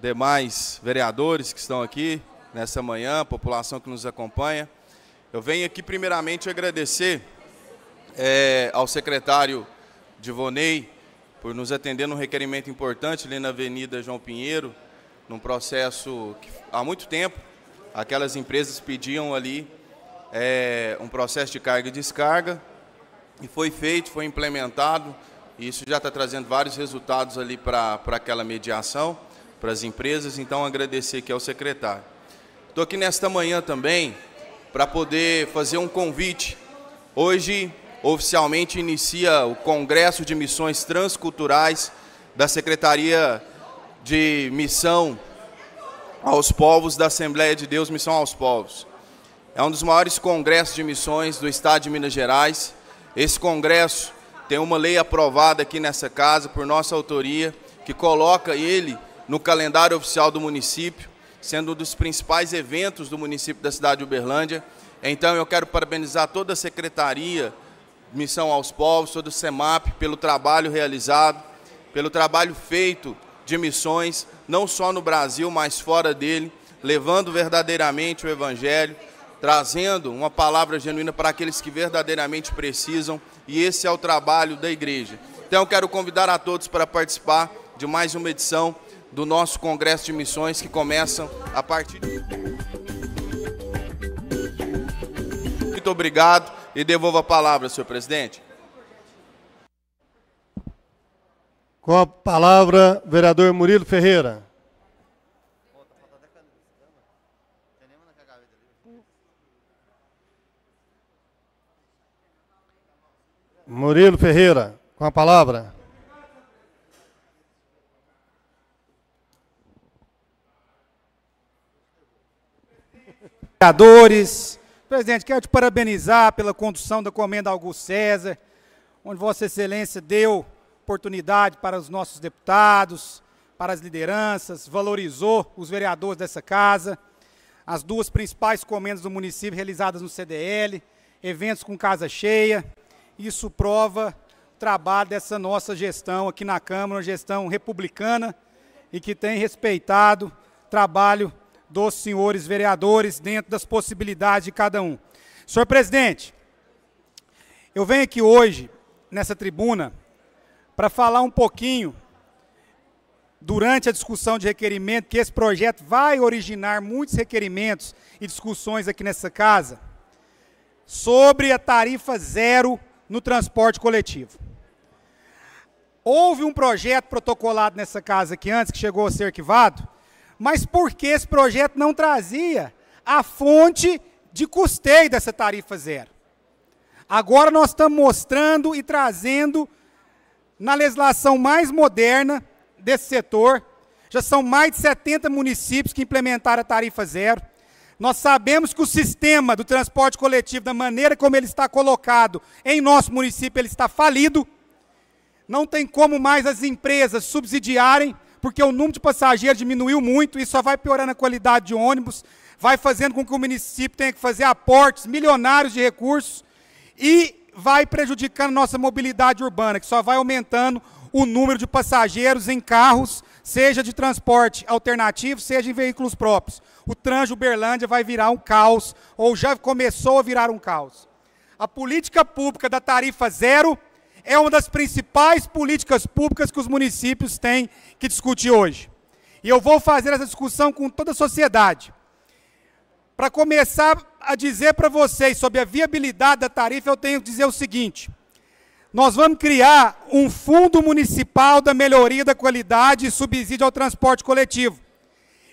[SPEAKER 10] demais vereadores que estão aqui nessa manhã, população que nos acompanha. Eu venho aqui primeiramente agradecer é, ao secretário Divonei por nos atender num requerimento importante ali na Avenida João Pinheiro, num processo que há muito tempo aquelas empresas pediam ali é, um processo de carga e descarga e foi feito, foi implementado e isso já está trazendo vários resultados ali para aquela mediação, para as empresas, então agradecer aqui ao secretário. Estou aqui nesta manhã também para poder fazer um convite. Hoje oficialmente inicia o Congresso de Missões Transculturais da Secretaria de Missão aos Povos da Assembleia de Deus Missão aos Povos. É um dos maiores congressos de missões do estado de Minas Gerais. Esse congresso tem uma lei aprovada aqui nessa casa por nossa autoria, que coloca ele no calendário oficial do município, sendo um dos principais eventos do município da cidade de Uberlândia. Então eu quero parabenizar toda a secretaria Missão aos Povos, todo o SEMAP, pelo trabalho realizado, pelo trabalho feito de missões, não só no Brasil, mas fora dele, levando verdadeiramente o Evangelho, trazendo uma palavra genuína para aqueles que verdadeiramente precisam, e esse é o trabalho da igreja. Então, quero convidar a todos para participar de mais uma edição do nosso Congresso de Missões, que começa a partir de. Muito obrigado e devolvo a palavra, senhor presidente.
[SPEAKER 4] Com a palavra, vereador Murilo Ferreira. Murilo Ferreira, com a palavra.
[SPEAKER 11] Vereadores, Presidente, quero te parabenizar pela condução da Comenda Augusto César, onde Vossa Excelência deu oportunidade para os nossos deputados, para as lideranças, valorizou os vereadores dessa casa, as duas principais comendas do município realizadas no CDL, eventos com casa cheia. Isso prova o trabalho dessa nossa gestão aqui na Câmara, uma gestão republicana e que tem respeitado o trabalho dos senhores vereadores dentro das possibilidades de cada um. Senhor presidente, eu venho aqui hoje, nessa tribuna, para falar um pouquinho durante a discussão de requerimento, que esse projeto vai originar muitos requerimentos e discussões aqui nessa casa, sobre a tarifa zero no transporte coletivo. Houve um projeto protocolado nessa casa aqui antes, que chegou a ser arquivado, mas por que esse projeto não trazia a fonte de custeio dessa tarifa zero? Agora nós estamos mostrando e trazendo na legislação mais moderna desse setor. Já são mais de 70 municípios que implementaram a tarifa zero. Nós sabemos que o sistema do transporte coletivo, da maneira como ele está colocado em nosso município, ele está falido. Não tem como mais as empresas subsidiarem, porque o número de passageiros diminuiu muito, isso só vai piorando a qualidade de ônibus, vai fazendo com que o município tenha que fazer aportes milionários de recursos e vai prejudicando nossa mobilidade urbana, que só vai aumentando o número de passageiros em carros, seja de transporte alternativo, seja em veículos próprios. O trânsito Uberlândia vai virar um caos, ou já começou a virar um caos. A política pública da tarifa zero é uma das principais políticas públicas que os municípios têm que discutir hoje. E eu vou fazer essa discussão com toda a sociedade. Para começar a dizer para vocês sobre a viabilidade da tarifa, eu tenho que dizer o seguinte: nós vamos criar um fundo municipal da melhoria da qualidade e subsídio ao transporte coletivo.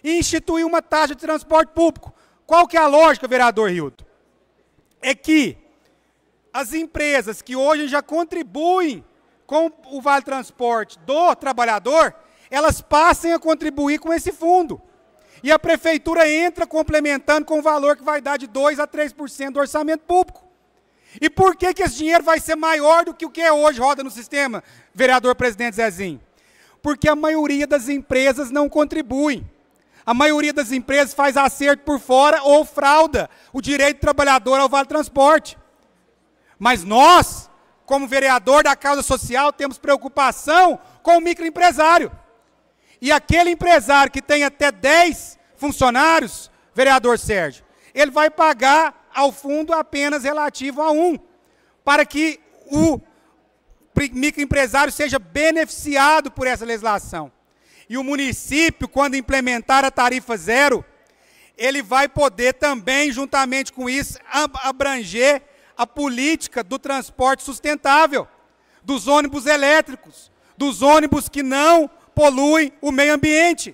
[SPEAKER 11] E instituir uma taxa de transporte público. Qual que é a lógica, vereador Hilton? É que as empresas que hoje já contribuem com o Vale Transporte do trabalhador, elas passem a contribuir com esse fundo. E a prefeitura entra complementando com o valor que vai dar de 2 a 3% do orçamento público. E por que, que esse dinheiro vai ser maior do que o que é hoje roda no sistema, vereador presidente Zezinho? Porque a maioria das empresas não contribuem. A maioria das empresas faz acerto por fora ou frauda o direito do trabalhador ao Vale Transporte. Mas nós, como vereador da causa social, temos preocupação com o microempresário. E aquele empresário que tem até 10 funcionários, vereador Sérgio, ele vai pagar ao fundo apenas relativo a um, para que o microempresário seja beneficiado por essa legislação. E o município, quando implementar a tarifa zero, ele vai poder também, juntamente com isso, abranger a política do transporte sustentável, dos ônibus elétricos, dos ônibus que não poluem o meio ambiente.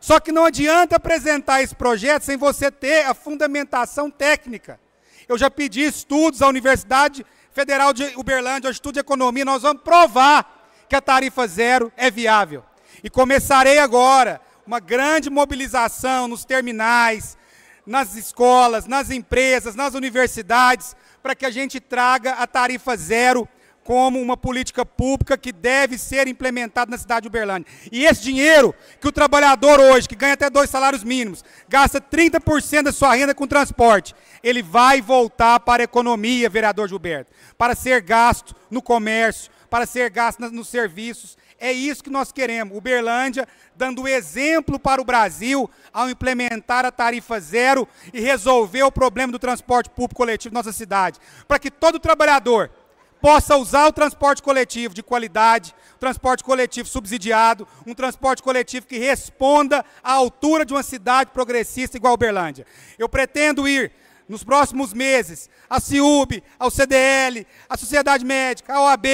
[SPEAKER 11] Só que não adianta apresentar esse projeto sem você ter a fundamentação técnica. Eu já pedi estudos à Universidade Federal de Uberlândia, ao Estudo de Economia, nós vamos provar que a tarifa zero é viável. E começarei agora uma grande mobilização nos terminais, nas escolas, nas empresas, nas universidades, para que a gente traga a tarifa zero como uma política pública que deve ser implementada na cidade de Uberlândia. E esse dinheiro que o trabalhador hoje, que ganha até dois salários mínimos, gasta 30% da sua renda com transporte, ele vai voltar para a economia, vereador Gilberto, para ser gasto no comércio, para ser gasto nos serviços. É isso que nós queremos. Uberlândia dando exemplo para o Brasil ao implementar a tarifa zero e resolver o problema do transporte público coletivo na nossa cidade. Para que todo trabalhador possa usar o transporte coletivo de qualidade, transporte coletivo subsidiado, um transporte coletivo que responda à altura de uma cidade progressista igual a Uberlândia. Eu pretendo ir nos próximos meses à CIUB, ao CDL, à Sociedade Médica, à OAB,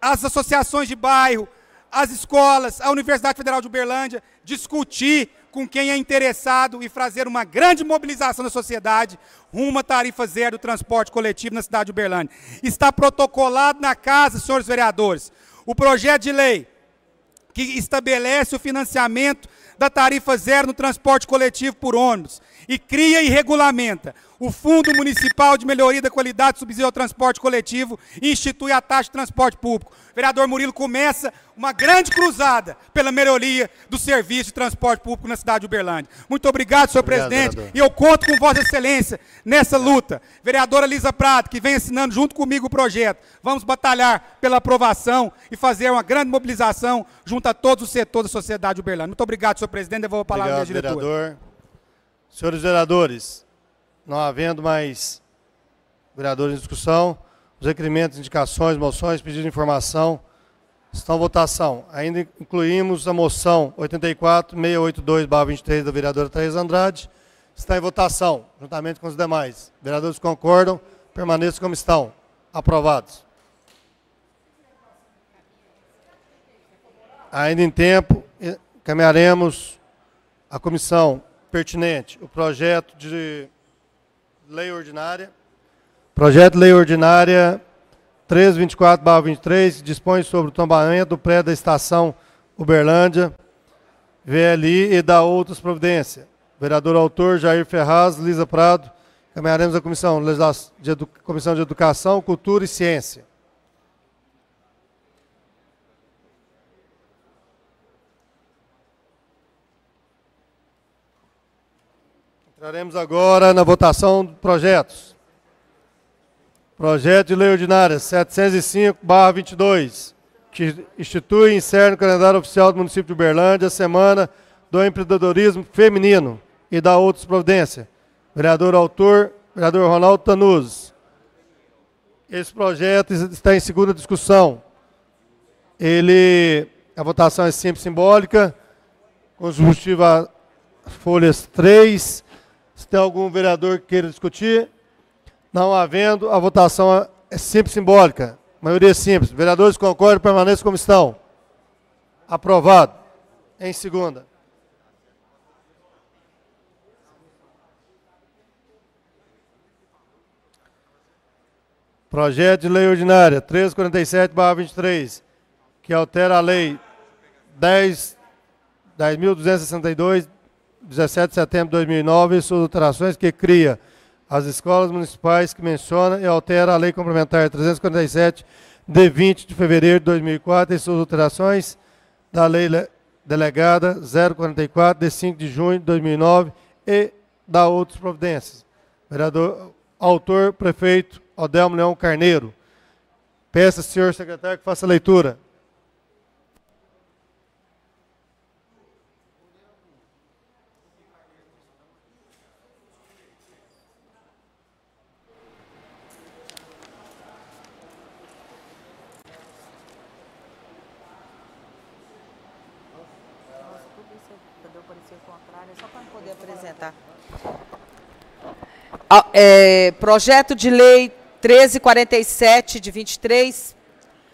[SPEAKER 11] às associações de bairro, às escolas, à Universidade Federal de Uberlândia, discutir com quem é interessado e fazer uma grande mobilização da sociedade rumo à tarifa zero do transporte coletivo na cidade de Uberlândia. Está protocolado na casa, senhores vereadores, o projeto de lei que estabelece o financiamento da tarifa zero no transporte coletivo por ônibus e cria e regulamenta o Fundo Municipal de Melhoria da Qualidade Subsídio ao Transporte Coletivo institui a taxa de transporte público. O vereador Murilo começa uma grande cruzada pela melhoria do serviço de transporte público na cidade de Uberlândia. Muito obrigado, senhor obrigado, presidente, vereador. e eu conto com Vossa Excelência nessa luta. Vereadora Lisa Prado, que vem assinando junto comigo o projeto. Vamos batalhar pela aprovação e fazer uma grande mobilização junto a todos os setores da sociedade de Uberlândia. Muito obrigado, senhor presidente. Devolvo a palavra
[SPEAKER 4] obrigado,
[SPEAKER 11] à diretora.
[SPEAKER 4] Vereador. Senhores vereadores, não havendo mais vereadores em discussão, os requerimentos, indicações, moções, pedidos de informação Estão em votação. Ainda incluímos a moção 84-682-23 da vereadora Thais Andrade. Está em votação, juntamente com os demais. Vereadores concordam, permaneçam como estão. Aprovados. Ainda em tempo, caminharemos à comissão pertinente o projeto de lei ordinária. Projeto de lei ordinária 324-23 dispõe sobre o tombamento do prédio da estação Uberlândia, VLI e da outras providências. Vereador autor Jair Ferraz, Lisa Prado. Caminharemos a Comissão de, Edu... Comissão de Educação, Cultura e Ciência. Entraremos agora na votação de projetos. Projeto de Lei Ordinária 705-22, que institui e insere no calendário oficial do município de Uberlândia a Semana do Empreendedorismo Feminino e da outras providências. Vereador autor, vereador Ronaldo Tanuz. Esse projeto está em segunda discussão. Ele, a votação é sempre simbólica, conjuntivo a folhas 3. Se tem algum vereador que queira discutir, não havendo, a votação é sempre simbólica. Maioria simples. Vereadores concordam, permaneçam como estão. Aprovado. Em segunda. Projeto de Lei Ordinária 1347-23, que altera a Lei 10.262, 17 de setembro de 2009, e suas alterações que cria as escolas municipais que menciona e altera a Lei Complementar 347, de 20 de fevereiro de 2004, e suas alterações da Lei Delegada 044, de 5 de junho de 2009, e da outras providências. Vereador, autor, prefeito Odelmo Leão Carneiro. Peço, senhor secretário, que faça a leitura.
[SPEAKER 7] É, projeto de lei 1347 de 23,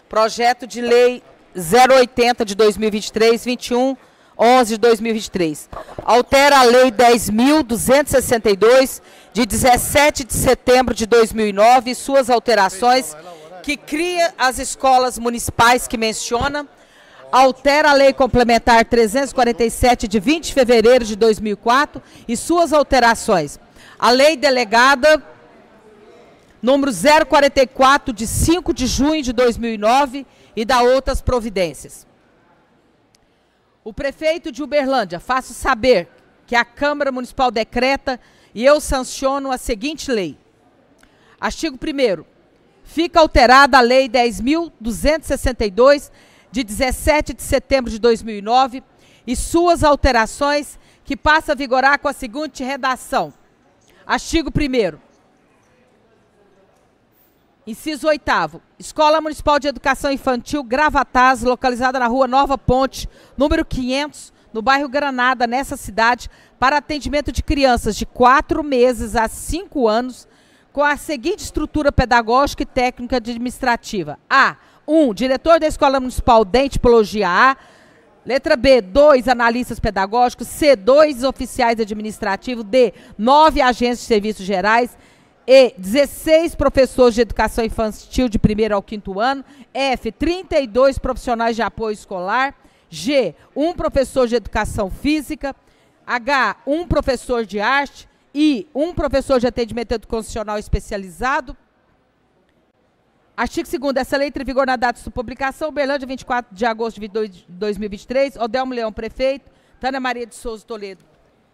[SPEAKER 7] projeto de lei 080 de 2023, 21 11 de 2023. Altera a lei 10.262 de 17 de setembro de 2009 e suas alterações que cria as escolas municipais que menciona. Altera a lei complementar 347 de 20 de fevereiro de 2004 e suas alterações a lei delegada número 044 de 5 de junho de 2009 e da outras providências. O prefeito de Uberlândia, faço saber que a Câmara Municipal decreta e eu sanciono a seguinte lei. Artigo 1 Fica alterada a Lei 10.262, de 17 de setembro de 2009, e suas alterações, que passa a vigorar com a seguinte redação. Artigo 1 Inciso 8 Escola Municipal de Educação Infantil Gravataz, localizada na rua Nova Ponte, número 500, no bairro Granada, nessa cidade, para atendimento de crianças de 4 meses a 5 anos, com a seguinte estrutura pedagógica e técnica administrativa. A. 1. Um, diretor da Escola Municipal de Tipologia A, Letra B, dois analistas pedagógicos. C, dois oficiais administrativos. D, nove agentes de serviços gerais. E, 16 professores de educação infantil de primeiro ao quinto ano. F, 32 profissionais de apoio escolar. G, um professor de educação física. H, um professor de arte. I, um professor de atendimento educacional especializado. Artigo 2 Essa lei entra em vigor na data de sua publicação. Uberlândia, 24 de agosto de 2023. Odelmo Leão, prefeito. Tânia Maria de Souza Toledo.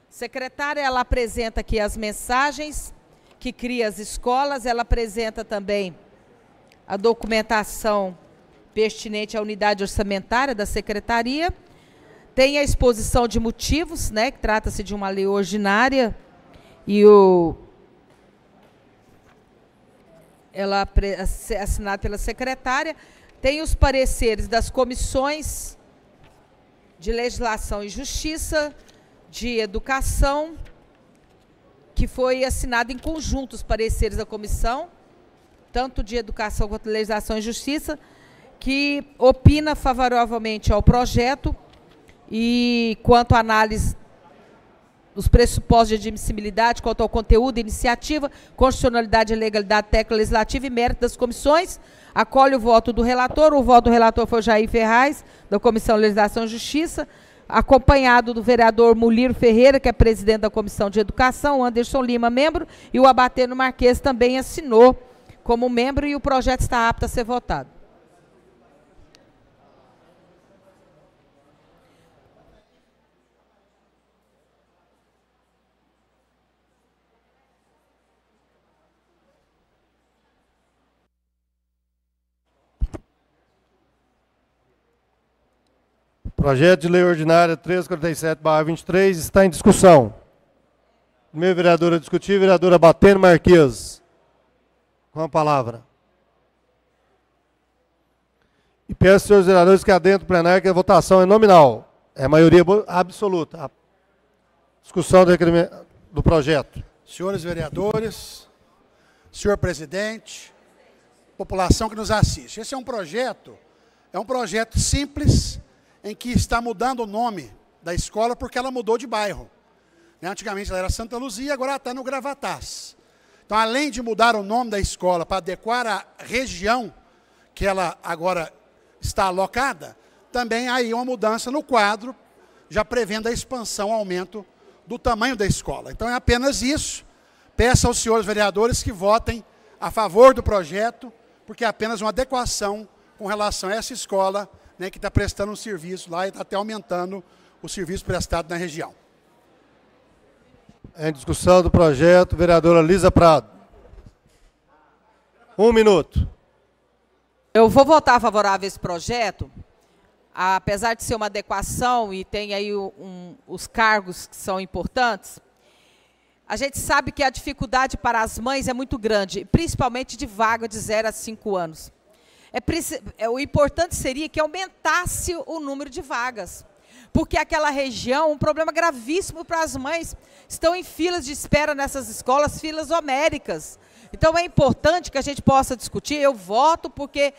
[SPEAKER 7] Secretária, ela apresenta aqui as mensagens que cria as escolas. Ela apresenta também a documentação pertinente à unidade orçamentária da secretaria. Tem a exposição de motivos, né, que trata-se de uma lei ordinária. E o ela assinada pela secretária, tem os pareceres das comissões de Legislação e Justiça, de Educação, que foi assinado em conjunto os pareceres da comissão, tanto de Educação quanto de Legislação e Justiça, que opina favoravelmente ao projeto e quanto à análise dos pressupostos de admissibilidade, quanto ao conteúdo, iniciativa, constitucionalidade e legalidade técnica legislativa e mérito das comissões, acolhe o voto do relator, o voto do relator foi Jair Ferraz, da Comissão de Legislação e Justiça, acompanhado do vereador Muliro Ferreira, que é presidente da Comissão de Educação, Anderson Lima, membro, e o Abateno Marques também assinou como membro e o projeto está apto a ser votado.
[SPEAKER 4] Projeto de Lei Ordinária 347-23 está em discussão. Primeiro vereador a discutir, vereadora Batendo Marques. Com a palavra. E peço senhores vereadores que adentro do plenário que a votação é nominal. É maioria absoluta. A discussão do, do projeto.
[SPEAKER 12] Senhores vereadores, senhor presidente, população que nos assiste. Esse é um projeto, é um projeto simples, em que está mudando o nome da escola porque ela mudou de bairro. Né? Antigamente ela era Santa Luzia, agora está no Gravatás. Então, além de mudar o nome da escola para adequar a região que ela agora está alocada, também há aí uma mudança no quadro, já prevendo a expansão, aumento do tamanho da escola. Então, é apenas isso. Peço aos senhores vereadores que votem a favor do projeto, porque é apenas uma adequação com relação a essa escola né, que está prestando um serviço lá e está até aumentando o serviço prestado na região.
[SPEAKER 4] Em discussão do projeto, vereadora Lisa Prado. Um minuto.
[SPEAKER 7] Eu vou votar favorável a esse projeto, apesar de ser uma adequação e tem aí um, os cargos que são importantes. A gente sabe que a dificuldade para as mães é muito grande, principalmente de vaga de 0 a 5 anos. É, é, o importante seria que aumentasse o número de vagas. Porque aquela região, um problema gravíssimo para as mães, estão em filas de espera nessas escolas, filas homéricas. Então é importante que a gente possa discutir. Eu voto porque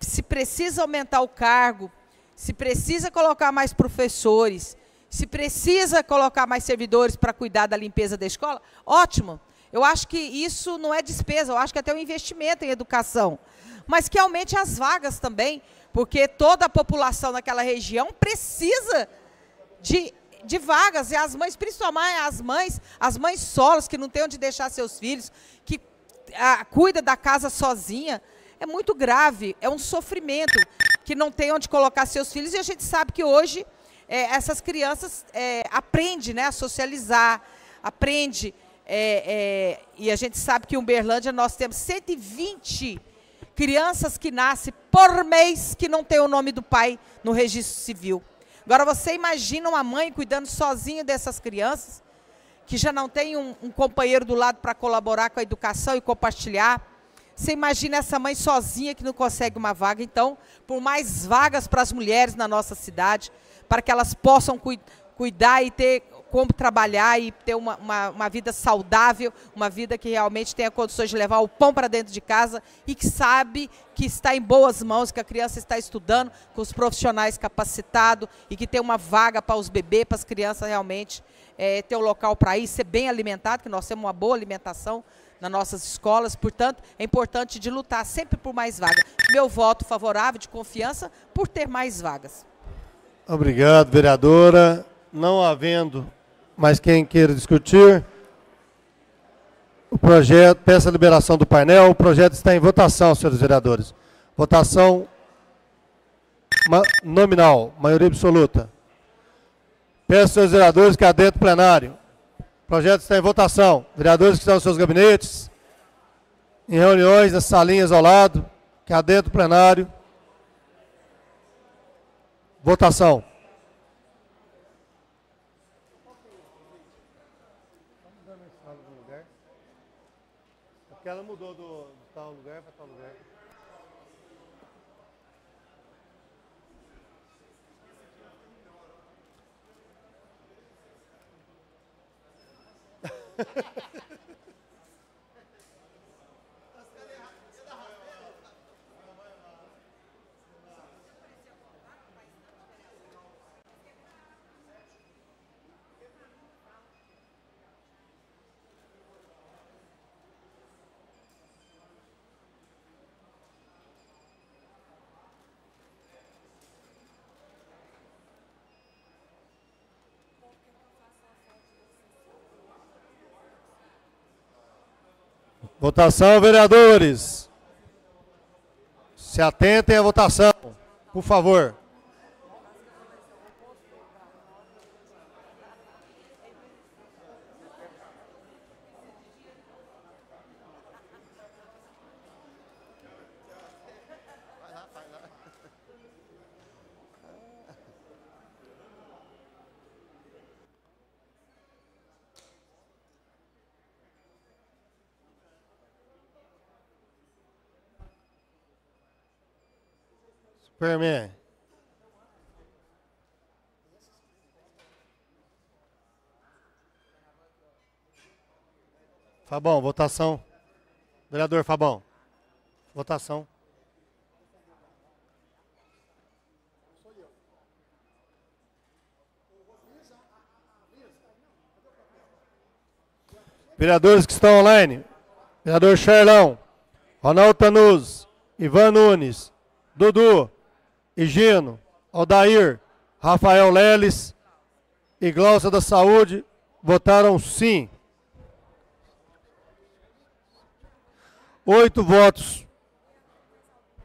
[SPEAKER 7] se precisa aumentar o cargo, se precisa colocar mais professores, se precisa colocar mais servidores para cuidar da limpeza da escola, ótimo. Eu acho que isso não é despesa, eu acho que é até um investimento em educação mas que aumente as vagas também, porque toda a população daquela região precisa de, de vagas, e as mães, principalmente as mães, as mães solas, que não têm onde deixar seus filhos, que a, cuida da casa sozinha, é muito grave, é um sofrimento, que não tem onde colocar seus filhos, e a gente sabe que hoje é, essas crianças é, aprendem né, a socializar, aprende, é, é, e a gente sabe que em Uberlândia nós temos 120 crianças que nascem por mês que não tem o nome do pai no registro civil. Agora você imagina uma mãe cuidando sozinha dessas crianças, que já não tem um, um companheiro do lado para colaborar com a educação e compartilhar. Você imagina essa mãe sozinha que não consegue uma vaga. Então, por mais vagas para as mulheres na nossa cidade, para que elas possam cu cuidar e ter como trabalhar e ter uma, uma, uma, vida saudável, uma vida que realmente tenha condições de levar o pão para dentro de casa e que sabe que está em boas mãos, que a criança está estudando com os profissionais capacitados e que tem uma vaga para os bebês, para as crianças realmente é, ter um local para ir, ser bem alimentado, que nós temos uma boa alimentação nas nossas escolas, portanto, é importante de lutar sempre por mais vagas. Meu voto favorável, de confiança, por ter mais vagas.
[SPEAKER 4] Obrigado, vereadora. Não havendo mas quem queira discutir, o projeto, peça a liberação do painel, o projeto está em votação, senhores vereadores. Votação nominal, maioria absoluta. Peço, senhores vereadores, que adentro do plenário. O projeto está em votação. Vereadores que estão nos seus gabinetes, em reuniões, nas salinhas ao lado, que adentro do plenário. Votação. ela mudou do, do tal lugar para tal lugar. Votação, vereadores. Se atentem à votação, por favor. Superman. Fabão, votação. Vereador Fabão. Votação. Vereadores que estão online. Vereador Charlão. Ronaldo Tanuz. Ivan Nunes. Dudu. Higino, Aldair, Rafael Leles e Glaucia da Saúde votaram sim. Oito votos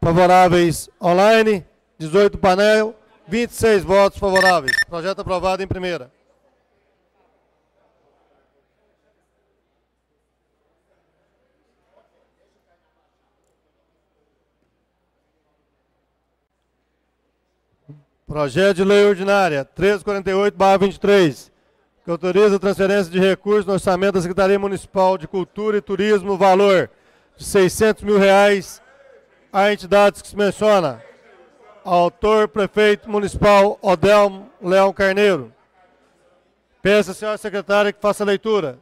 [SPEAKER 4] favoráveis online, 18 painel, 26 votos favoráveis. Projeto aprovado em primeira. Projeto de Lei Ordinária 1348-23, que autoriza a transferência de recursos no orçamento da Secretaria Municipal de Cultura e Turismo, valor de 600 mil reais a entidades que se menciona. Autor, prefeito municipal Odel Leão Carneiro. Peço à senhora secretária que faça a leitura.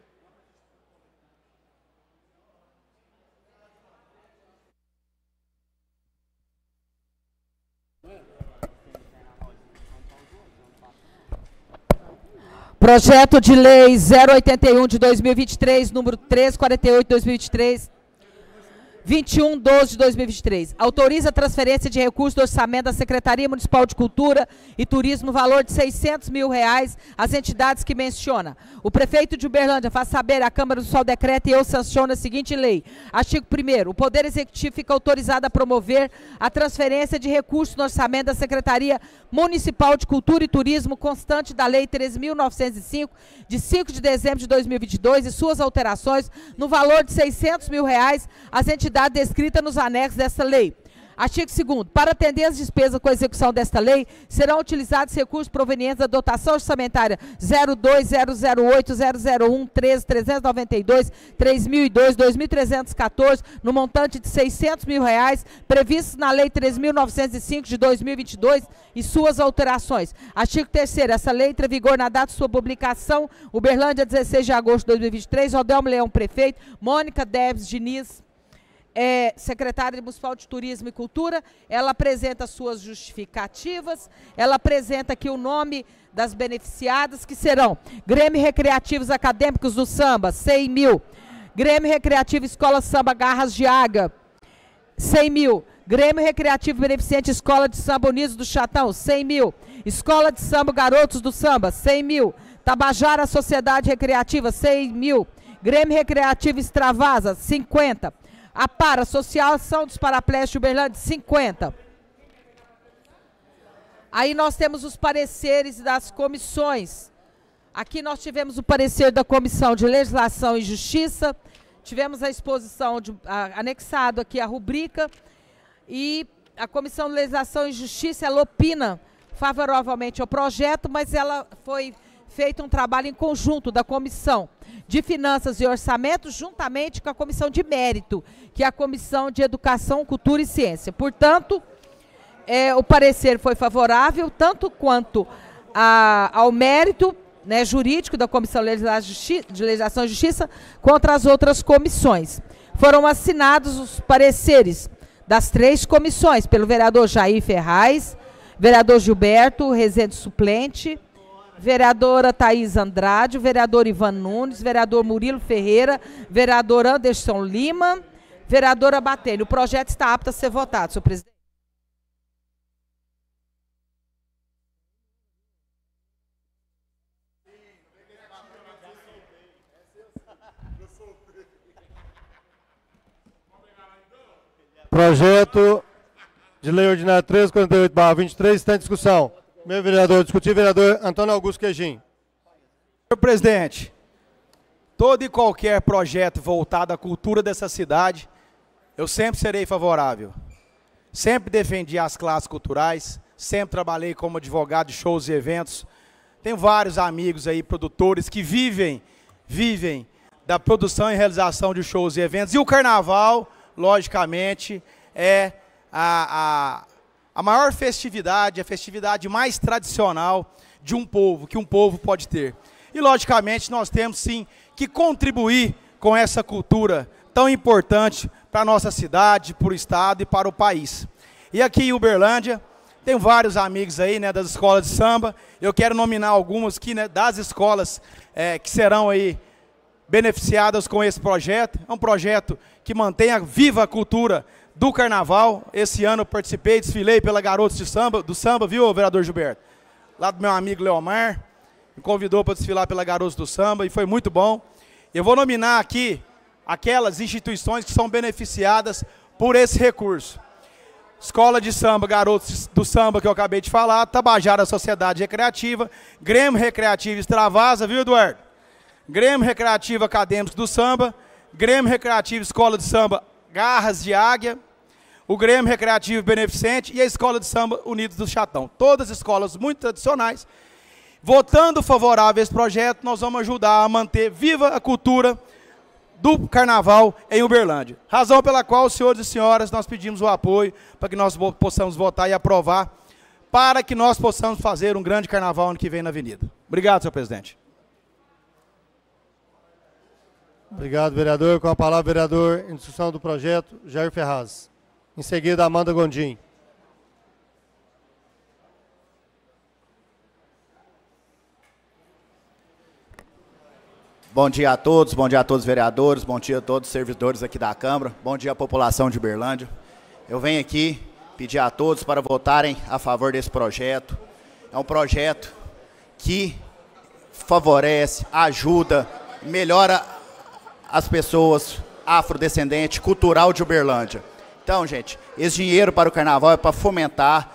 [SPEAKER 7] Projeto de Lei 081 de 2023, número 348 de 2023, 21 12 de 2023. Autoriza a transferência de recursos do orçamento da Secretaria Municipal de Cultura e Turismo, valor de 600 mil reais, às entidades que menciona. O prefeito de Uberlândia faz saber à Câmara do Sol decreta e eu sanciono a seguinte lei. Artigo 1 O Poder Executivo fica autorizado a promover a transferência de recursos no orçamento da Secretaria Municipal de Cultura e Turismo, constante da Lei 13.905, de 5 de dezembro de 2022, e suas alterações, no valor de 600 mil reais, às entidades descrita nos anexos desta lei. Artigo 2 Para atender as despesas com a execução desta lei, serão utilizados recursos provenientes da dotação orçamentária 02008 001 13 392 3002 2314 no montante de 600 mil reais, previstos na Lei 3.905 de 2022 e suas alterações. Artigo 3 Essa lei entra em vigor na data de sua publicação, Uberlândia, 16 de agosto de 2023, Odelmo Leão, prefeito, Mônica Deves Diniz, é secretária municipal de Turismo e Cultura, ela apresenta suas justificativas, ela apresenta aqui o nome das beneficiadas, que serão Grêmio Recreativos Acadêmicos do Samba, 100 mil. Grêmio Recreativo Escola Samba Garras de Água, 100 mil. Grêmio Recreativo Beneficente Escola de Samba Unidos do Chatão, 100 mil. Escola de Samba Garotos do Samba, 100 mil. Tabajara Sociedade Recreativa, 100 mil. Grêmio Recreativo Extravasa, 50. A para, Associação dos Paraplégicos de Uberlândia, 50. Aí nós temos os pareceres das comissões. Aqui nós tivemos o parecer da Comissão de Legislação e Justiça, tivemos a exposição de, a, anexado aqui a rubrica, e a Comissão de Legislação e Justiça, ela opina favoravelmente ao projeto, mas ela foi feito um trabalho em conjunto da Comissão de Finanças e Orçamento, juntamente com a Comissão de Mérito, que é a Comissão de Educação, Cultura e Ciência. Portanto, é, o parecer foi favorável, tanto quanto a, ao mérito né, jurídico da Comissão de Legislação e Justiça contra as outras comissões. Foram assinados os pareceres das três comissões pelo vereador Jair Ferraz, vereador Gilberto Rezende Suplente, vereadora Thaís Andrade, vereador Ivan Nunes, vereador Murilo Ferreira, vereador Anderson Lima, vereadora Batelli. O projeto está apto a ser votado, senhor presidente.
[SPEAKER 4] Projeto de Lei Ordinária 1348-23 está em discussão. Meu vereador, discutir, vereador Antônio Augusto Queijim.
[SPEAKER 3] Senhor presidente, todo e qualquer projeto voltado à cultura dessa cidade, eu sempre serei favorável. Sempre defendi as classes culturais, sempre trabalhei como advogado de shows e eventos. Tenho vários amigos aí, produtores, que vivem, vivem da produção e realização de shows e eventos. E o carnaval, logicamente, é a, a, a maior festividade, a festividade mais tradicional de um povo, que um povo pode ter. E, logicamente, nós temos sim que contribuir com essa cultura tão importante para a nossa cidade, para o estado e para o país. E aqui em Uberlândia, tenho vários amigos aí, né, das escolas de samba. Eu quero nominar algumas aqui, né, das escolas é, que serão aí beneficiadas com esse projeto. É um projeto que mantenha viva a cultura do carnaval. Esse ano eu participei, desfilei pela Garotos de Samba, do Samba, viu, vereador Gilberto? Lá do meu amigo Leomar, me convidou para desfilar pela Garotos do Samba e foi muito bom. Eu vou nominar aqui aquelas instituições que são beneficiadas por esse recurso. Escola de Samba, Garotos do Samba, que eu acabei de falar, Tabajara Sociedade Recreativa, Grêmio Recreativo Extravasa, viu, Eduardo? Grêmio Recreativo Acadêmico do Samba, Grêmio Recreativo Escola de Samba Garras de Águia, o Grêmio Recreativo Beneficente e a Escola de Samba Unidos do Chatão. Todas escolas muito tradicionais. Votando favorável a esse projeto, nós vamos ajudar a manter viva a cultura do carnaval em Uberlândia. Razão pela qual, senhores e senhoras, nós pedimos o apoio para que nós possamos votar e aprovar, para que nós possamos fazer um grande carnaval ano que vem na Avenida. Obrigado, senhor presidente.
[SPEAKER 4] Obrigado, vereador. Com a palavra, vereador, em discussão do projeto, Jair Ferraz. Em seguida, Amanda Gondim.
[SPEAKER 13] Bom dia a todos, bom dia a todos os vereadores, bom dia a todos os servidores aqui da Câmara, bom dia à população de Berlândia. Eu venho aqui pedir a todos para votarem a favor desse projeto. É um projeto que favorece, ajuda, melhora as pessoas afrodescendentes, cultural de Uberlândia. Então, gente, esse dinheiro para o carnaval é para fomentar,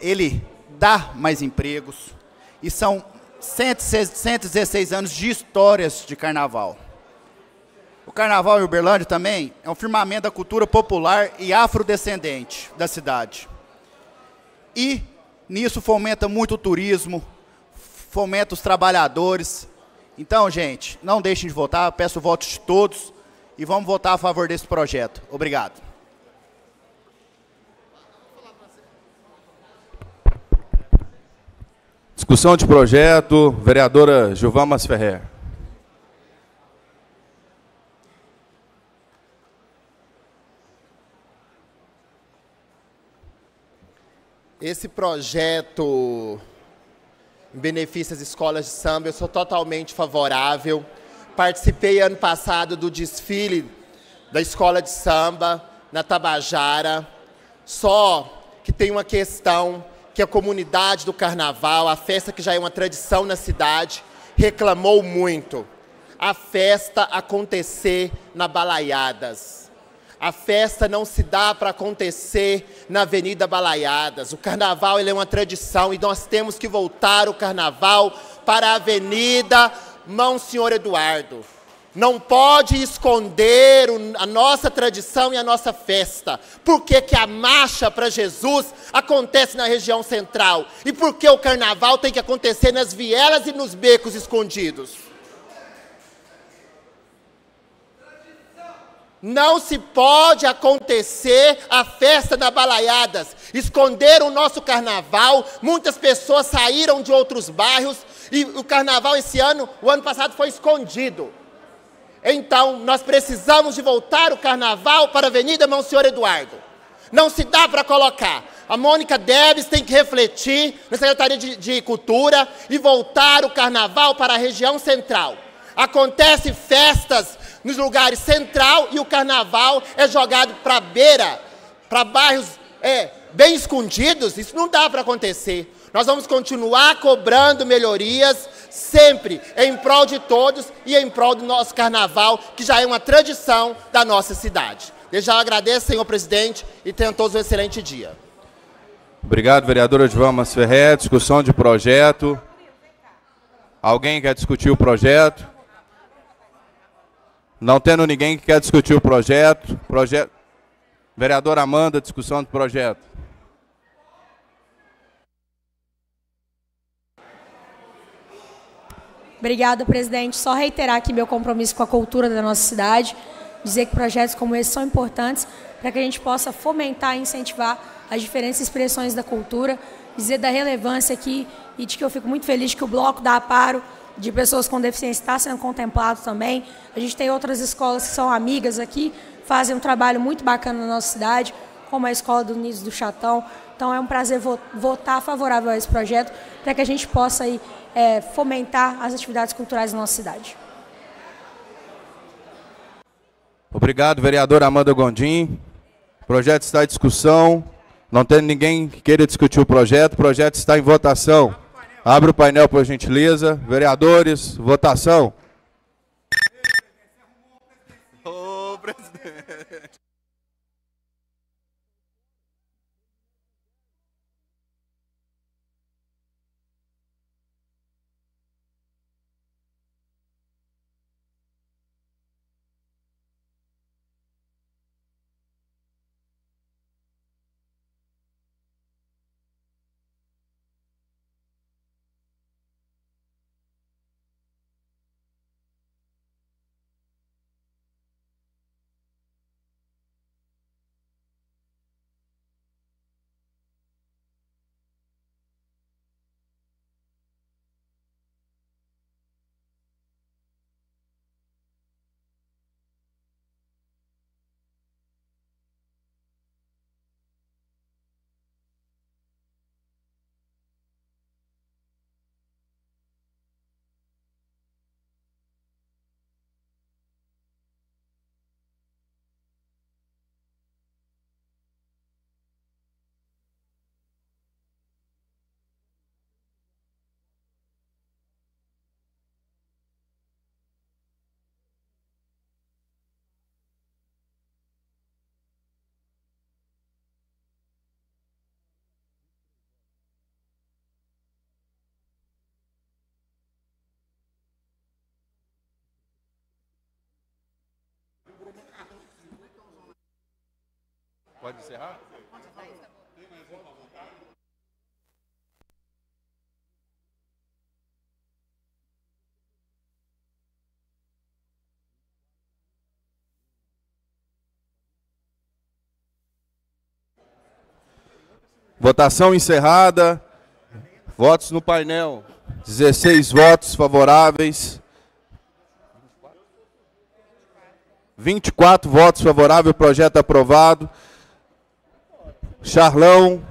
[SPEAKER 13] ele dá mais empregos e são 116 anos de histórias de carnaval. O carnaval em Uberlândia também é um firmamento da cultura popular e afrodescendente da cidade. E nisso fomenta muito o turismo, fomenta os trabalhadores, então, gente, não deixem de votar, peço o voto de todos e vamos votar a favor desse projeto. Obrigado.
[SPEAKER 10] Discussão de projeto, vereadora Gilvama Ferrer.
[SPEAKER 14] Esse projeto benefício às escolas de samba, eu sou totalmente favorável. Participei ano passado do desfile da escola de samba na Tabajara. Só que tem uma questão que a comunidade do carnaval, a festa que já é uma tradição na cidade, reclamou muito. A festa acontecer na Balaiadas. A festa não se dá para acontecer na Avenida Balaiadas. O carnaval é uma tradição e nós temos que voltar o carnaval para a Avenida Monsenhor Eduardo. Não pode esconder a nossa tradição e a nossa festa. Por que, que a marcha para Jesus acontece na região central? E por que o carnaval tem que acontecer nas vielas e nos becos escondidos? Não se pode acontecer a festa da balaiadas. Esconderam o nosso carnaval. Muitas pessoas saíram de outros bairros E o carnaval esse ano, o ano passado foi escondido. Então, nós precisamos de voltar o carnaval para a Avenida Monsenhor Eduardo. Não se dá para colocar. A Mônica Debs tem que refletir na Secretaria de, de Cultura e voltar o carnaval para a região central. Acontece festas nos lugares central e o carnaval é jogado para beira, para bairros é, bem escondidos. Isso não dá para acontecer. Nós vamos continuar cobrando melhorias, sempre em prol de todos e em prol do nosso carnaval, que já é uma tradição da nossa cidade. Desde já agradeço, senhor presidente, e tenham todos um excelente dia.
[SPEAKER 10] Obrigado, vereadora Joamas Ferrer. Discussão de projeto. Alguém quer discutir o projeto? Não tendo ninguém que quer discutir o projeto. projeto. Vereadora Amanda, discussão do projeto.
[SPEAKER 15] Obrigada, presidente. Só reiterar aqui meu compromisso com a cultura da nossa cidade, dizer que projetos como esse são importantes para que a gente possa fomentar e incentivar as diferentes expressões da cultura, dizer da relevância aqui e de que eu fico muito feliz que o bloco da Aparo de pessoas com deficiência está sendo contemplado também. A gente tem outras escolas que são amigas aqui, fazem um trabalho muito bacana na nossa cidade, como a Escola do Niso do Chatão. Então é um prazer votar favorável a esse projeto para que a gente possa aí, é, fomentar as atividades culturais na nossa cidade.
[SPEAKER 10] Obrigado, vereadora Amanda Gondim. O projeto está em discussão. Não tem ninguém que queira discutir o projeto. O projeto está em votação. Abre o painel, por gentileza. Vereadores, votação. Pode encerrar? Votação encerrada. Votos no painel. 16 votos favoráveis. 24 votos favoráveis, projeto aprovado. Charlão,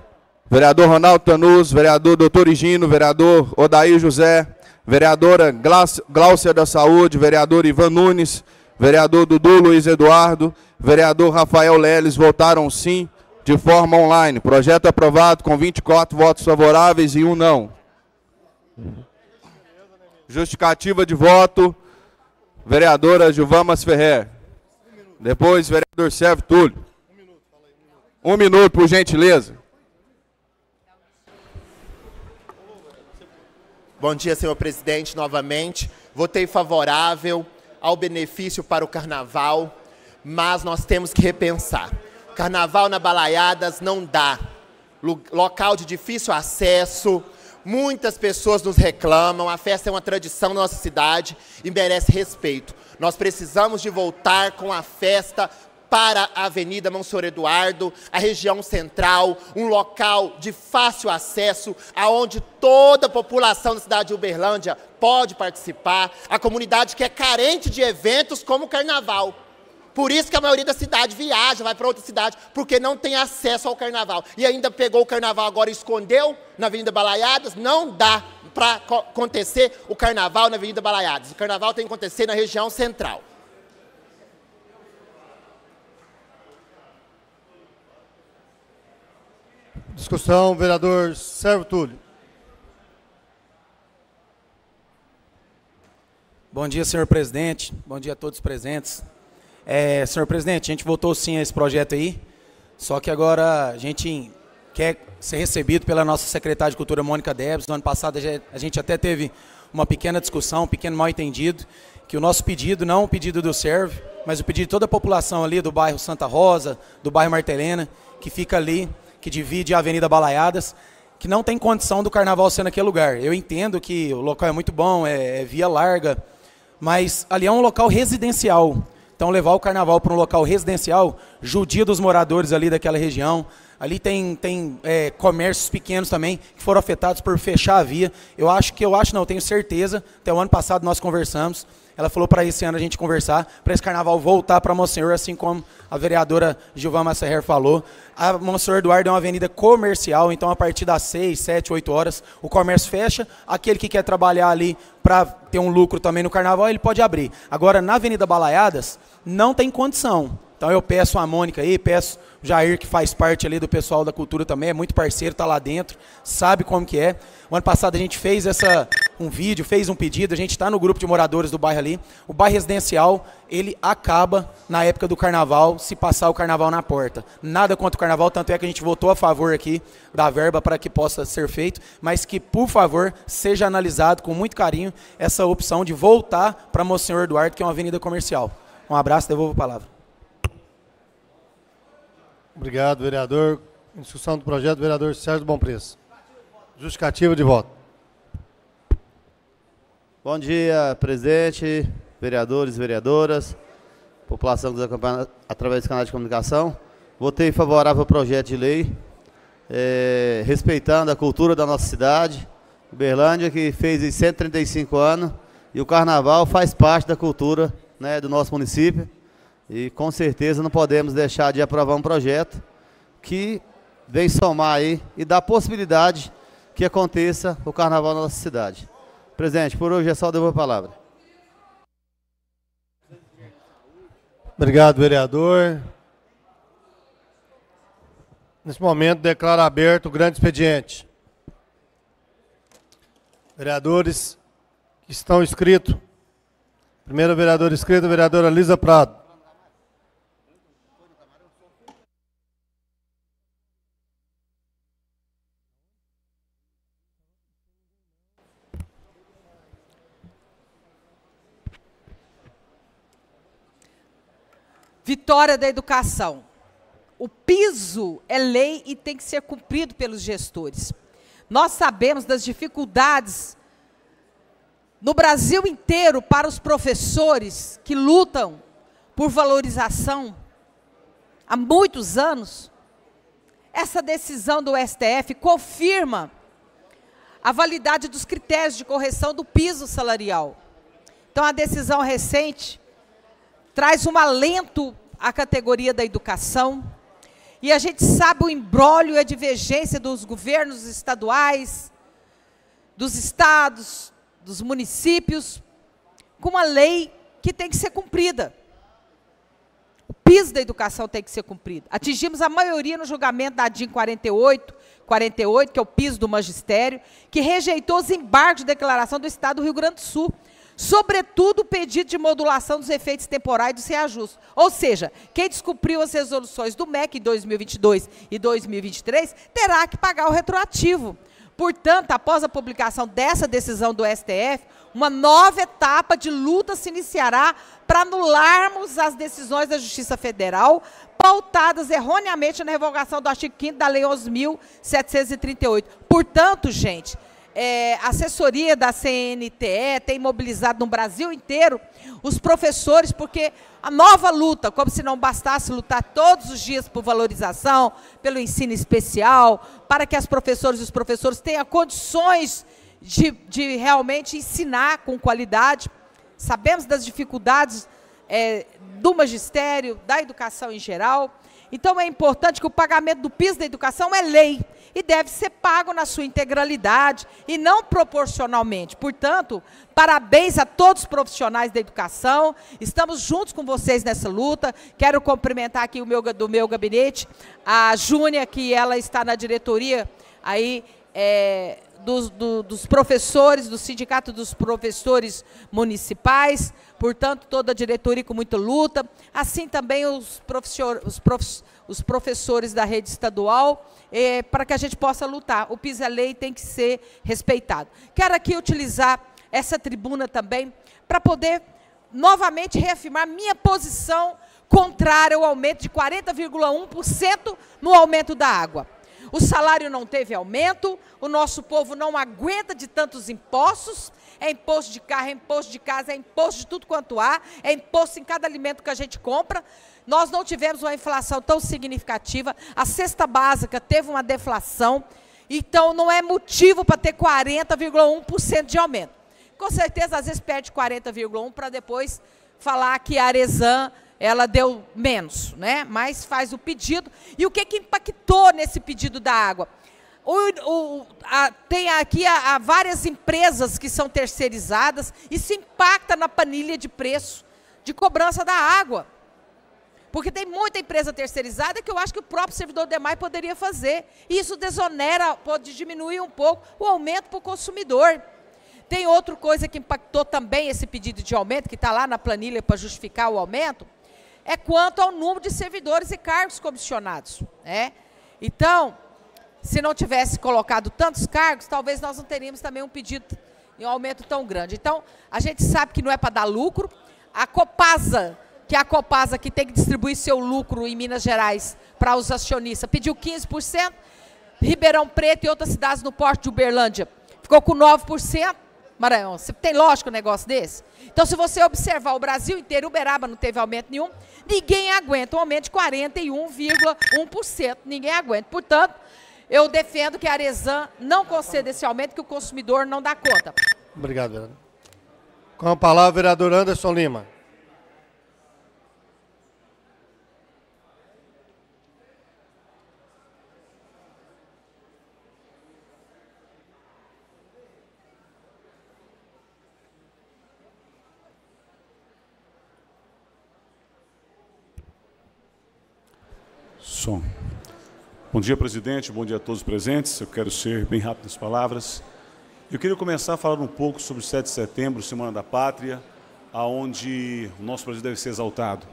[SPEAKER 10] vereador Ronaldo Tanus, vereador Doutor Higino, vereador Odair José, vereadora Gláucia da Saúde, vereador Ivan Nunes, vereador Dudu Luiz Eduardo, vereador Rafael Leles votaram sim de forma online. Projeto aprovado com 24 votos favoráveis e um não. Justificativa de voto, vereadora Gilvamas Ferrer. Depois, vereador Sérgio Túlio. Um minuto, por gentileza.
[SPEAKER 14] Bom dia, senhor presidente, novamente. Votei favorável ao benefício para o carnaval, mas nós temos que repensar. Carnaval na Balaiadas não dá. Local de difícil acesso, muitas pessoas nos reclamam, a festa é uma tradição na nossa cidade e merece respeito. Nós precisamos de voltar com a festa para a Avenida Monsenhor Eduardo, a região central, um local de fácil acesso, aonde toda a população da cidade de Uberlândia pode participar, a comunidade que é carente de eventos como o carnaval. Por isso que a maioria da cidade viaja, vai para outra cidade, porque não tem acesso ao carnaval. E ainda pegou o carnaval agora e escondeu na Avenida Balaiadas, não dá para acontecer o carnaval na Avenida Balaiadas. O carnaval tem que acontecer na região central.
[SPEAKER 4] Discussão, vereador Servo Túlio.
[SPEAKER 16] Bom dia, senhor presidente. Bom dia a todos presentes. É, senhor presidente, a gente votou sim a esse projeto aí, só que agora a gente quer ser recebido pela nossa secretária de Cultura, Mônica Debs. No ano passado a gente até teve uma pequena discussão, um pequeno mal entendido, que o nosso pedido, não o pedido do Serve, mas o pedido de toda a população ali do bairro Santa Rosa, do bairro Martelena, que fica ali que divide a Avenida Balaiadas, que não tem condição do carnaval ser naquele lugar. Eu entendo que o local é muito bom, é, é via larga, mas ali é um local residencial. Então levar o carnaval para um local residencial judia dos moradores ali daquela região. Ali tem, tem é, comércios pequenos também que foram afetados por fechar a via. Eu acho que eu acho não, tenho certeza. Até o ano passado nós conversamos. Ela falou para esse ano a gente conversar, para esse carnaval voltar para Monsenhor, assim como a vereadora Gilvan Masserrer falou. A Monsenhor Eduardo é uma avenida comercial, então a partir das 6, 7, 8 horas o comércio fecha. Aquele que quer trabalhar ali para ter um lucro também no carnaval, ele pode abrir. Agora, na Avenida Balaiadas, não tem condição. Então eu peço a Mônica aí, peço o Jair, que faz parte ali do pessoal da cultura também, é muito parceiro, está lá dentro, sabe como que é. O ano passado a gente fez essa, um vídeo, fez um pedido, a gente está no grupo de moradores do bairro ali. O bairro residencial, ele acaba na época do carnaval, se passar o carnaval na porta. Nada contra o carnaval, tanto é que a gente votou a favor aqui da verba para que possa ser feito, mas que, por favor, seja analisado com muito carinho essa opção de voltar para Monsenhor Eduardo, que é uma avenida comercial. Um abraço, devolvo a palavra.
[SPEAKER 4] Obrigado, vereador. Em discussão do projeto, vereador Sérgio Bom Preço. Justificativa de voto.
[SPEAKER 17] Bom dia, presidente, vereadores vereadoras, população que nos acompanha através do canal de comunicação. Votei favorável ao projeto de lei, é, respeitando a cultura da nossa cidade, Uberlândia, que fez 135 anos, e o carnaval faz parte da cultura né, do nosso município. E com certeza não podemos deixar de aprovar um projeto que vem somar aí e dar possibilidade que aconteça o carnaval na nossa cidade. Presidente, por hoje é só devolver a palavra.
[SPEAKER 4] Obrigado, vereador. Nesse momento, declaro aberto o grande expediente. Vereadores que estão inscritos. Primeiro vereador inscrito, vereadora Lisa Prado.
[SPEAKER 7] Vitória da educação. O piso é lei e tem que ser cumprido pelos gestores. Nós sabemos das dificuldades no Brasil inteiro para os professores que lutam por valorização há muitos anos. Essa decisão do STF confirma a validade dos critérios de correção do piso salarial. Então, a decisão recente traz um alento à categoria da educação. E a gente sabe o embrólio e a divergência dos governos estaduais, dos estados, dos municípios, com uma lei que tem que ser cumprida. O piso da educação tem que ser cumprido. Atingimos a maioria no julgamento da ADIM 48, 48, que é o piso do magistério, que rejeitou os embargos de declaração do Estado do Rio Grande do Sul, sobretudo o pedido de modulação dos efeitos temporais dos reajustes. Ou seja, quem descumpriu as resoluções do MEC em 2022 e 2023 terá que pagar o retroativo. Portanto, após a publicação dessa decisão do STF, uma nova etapa de luta se iniciará para anularmos as decisões da Justiça Federal pautadas erroneamente na revogação do artigo 5 da Lei 11.738. Portanto, gente, é, assessoria da CNTE tem mobilizado no Brasil inteiro os professores, porque a nova luta, como se não bastasse lutar todos os dias por valorização, pelo ensino especial, para que as professoras e os professores tenham condições de, de realmente ensinar com qualidade. Sabemos das dificuldades é, do magistério, da educação em geral. Então é importante que o pagamento do piso da educação é lei e deve ser pago na sua integralidade e não proporcionalmente. Portanto, parabéns a todos os profissionais da educação. Estamos juntos com vocês nessa luta. Quero cumprimentar aqui o meu, do meu gabinete a Júnia, que ela está na diretoria aí é, dos, do, dos professores, do Sindicato dos Professores Municipais, portanto, toda a diretoria com muita luta, assim também os, os, prof, os professores da rede estadual, eh, para que a gente possa lutar. O PISA-lei tem que ser respeitado. Quero aqui utilizar essa tribuna também para poder novamente reafirmar minha posição contrária ao aumento de 40,1% no aumento da água. O salário não teve aumento, o nosso povo não aguenta de tantos impostos. É imposto de carro, é imposto de casa, é imposto de tudo quanto há, é imposto em cada alimento que a gente compra. Nós não tivemos uma inflação tão significativa. A cesta básica teve uma deflação. Então, não é motivo para ter 40,1% de aumento. Com certeza, às vezes perde 40,1% para depois falar que a Arezan ela deu menos, né? mas faz o pedido. E o que, que impactou nesse pedido da água? O, o, a, tem aqui a, a várias empresas que são terceirizadas, isso impacta na planilha de preço de cobrança da água. Porque tem muita empresa terceirizada que eu acho que o próprio servidor DEMAI poderia fazer. E isso desonera, pode diminuir um pouco o aumento para o consumidor. Tem outra coisa que impactou também esse pedido de aumento, que está lá na planilha para justificar o aumento, é quanto ao número de servidores e cargos comissionados. Né? Então, se não tivesse colocado tantos cargos, talvez nós não teríamos também um pedido em um aumento tão grande. Então, a gente sabe que não é para dar lucro. A Copasa, que é a Copasa que tem que distribuir seu lucro em Minas Gerais para os acionistas, pediu 15%. Ribeirão Preto e outras cidades no porto de Uberlândia ficou com 9%. Maranhão, você tem lógico um negócio desse? Então, se você observar o Brasil inteiro, Uberaba não teve aumento nenhum, ninguém aguenta um aumento de 41,1%. Ninguém aguenta. Portanto, eu defendo que a Arezan não conceda esse aumento, que o consumidor não dá conta.
[SPEAKER 4] Obrigado, vereador. Com a palavra, vereador Anderson Lima.
[SPEAKER 18] Som. Bom dia, presidente. Bom dia a todos os presentes. Eu quero ser bem rápido nas palavras. Eu queria começar falando um pouco sobre o 7 de setembro, Semana da Pátria, aonde o nosso Brasil deve ser exaltado.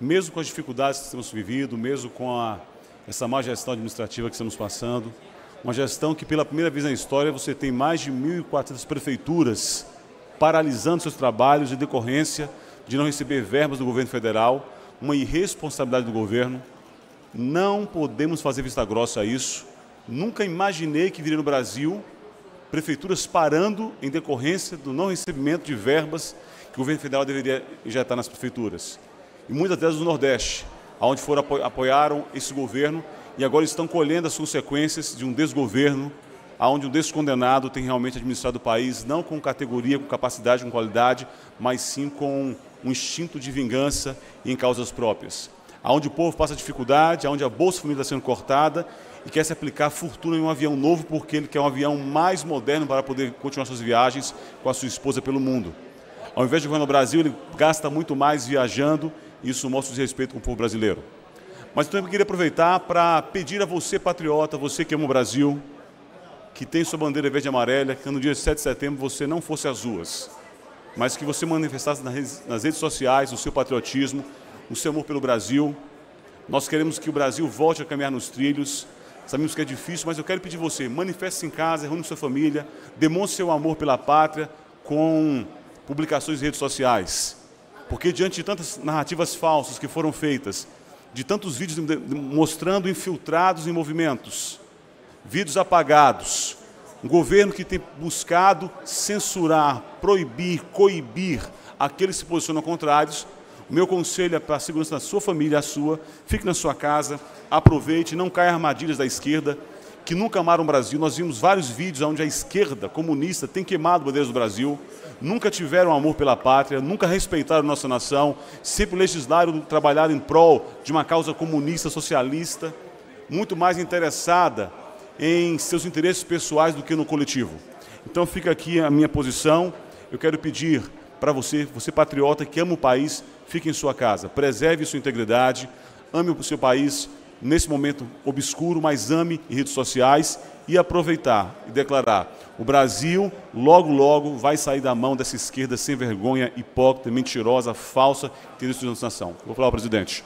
[SPEAKER 18] Mesmo com as dificuldades que temos vivido, mesmo com a, essa má gestão administrativa que estamos passando, uma gestão que pela primeira vez na história você tem mais de 1.400 prefeituras paralisando seus trabalhos em decorrência de não receber verbas do governo federal, uma irresponsabilidade do governo, não podemos fazer vista grossa a isso. Nunca imaginei que viria no Brasil prefeituras parando em decorrência do não recebimento de verbas que o governo federal deveria injetar nas prefeituras. E muitas delas do Nordeste, onde foram apoiaram esse governo e agora estão colhendo as consequências de um desgoverno, onde um descondenado tem realmente administrado o país, não com categoria, com capacidade, com qualidade, mas sim com um instinto de vingança em causas próprias onde o povo passa dificuldade, onde a Bolsa Família está sendo cortada e quer se aplicar fortuna em um avião novo porque ele quer um avião mais moderno para poder continuar suas viagens com a sua esposa pelo mundo. Ao invés de governar no Brasil, ele gasta muito mais viajando e isso mostra o desrespeito com o povo brasileiro. Mas então eu queria aproveitar para pedir a você, patriota, você que ama o Brasil, que tem sua bandeira verde e amarela, que no dia 7 de setembro você não fosse às ruas, mas que você manifestasse nas redes sociais o seu patriotismo, o seu amor pelo Brasil. Nós queremos que o Brasil volte a caminhar nos trilhos. Sabemos que é difícil, mas eu quero pedir você, manifeste-se em casa, reúne sua família, demonstre seu amor pela pátria com publicações em redes sociais. Porque diante de tantas narrativas falsas que foram feitas, de tantos vídeos mostrando infiltrados em movimentos, vídeos apagados, Um governo que tem buscado censurar, proibir, coibir aqueles que se posicionam contrários. Meu conselho é para a segurança da sua família, a sua. Fique na sua casa, aproveite, não caia armadilhas da esquerda, que nunca amaram o Brasil. Nós vimos vários vídeos onde a esquerda comunista tem queimado bandeiras do Brasil, nunca tiveram amor pela pátria, nunca respeitaram nossa nação, sempre legislaram, trabalharam em prol de uma causa comunista, socialista, muito mais interessada em seus interesses pessoais do que no coletivo. Então fica aqui a minha posição. Eu quero pedir para você, você patriota que ama o país, fique em sua casa, preserve sua integridade, ame o seu país nesse momento obscuro, mas ame em redes sociais e aproveitar e declarar: o Brasil logo, logo vai sair da mão dessa esquerda sem vergonha, hipócrita, mentirosa, falsa, que tem destruído a nação. Vou falar ao presidente.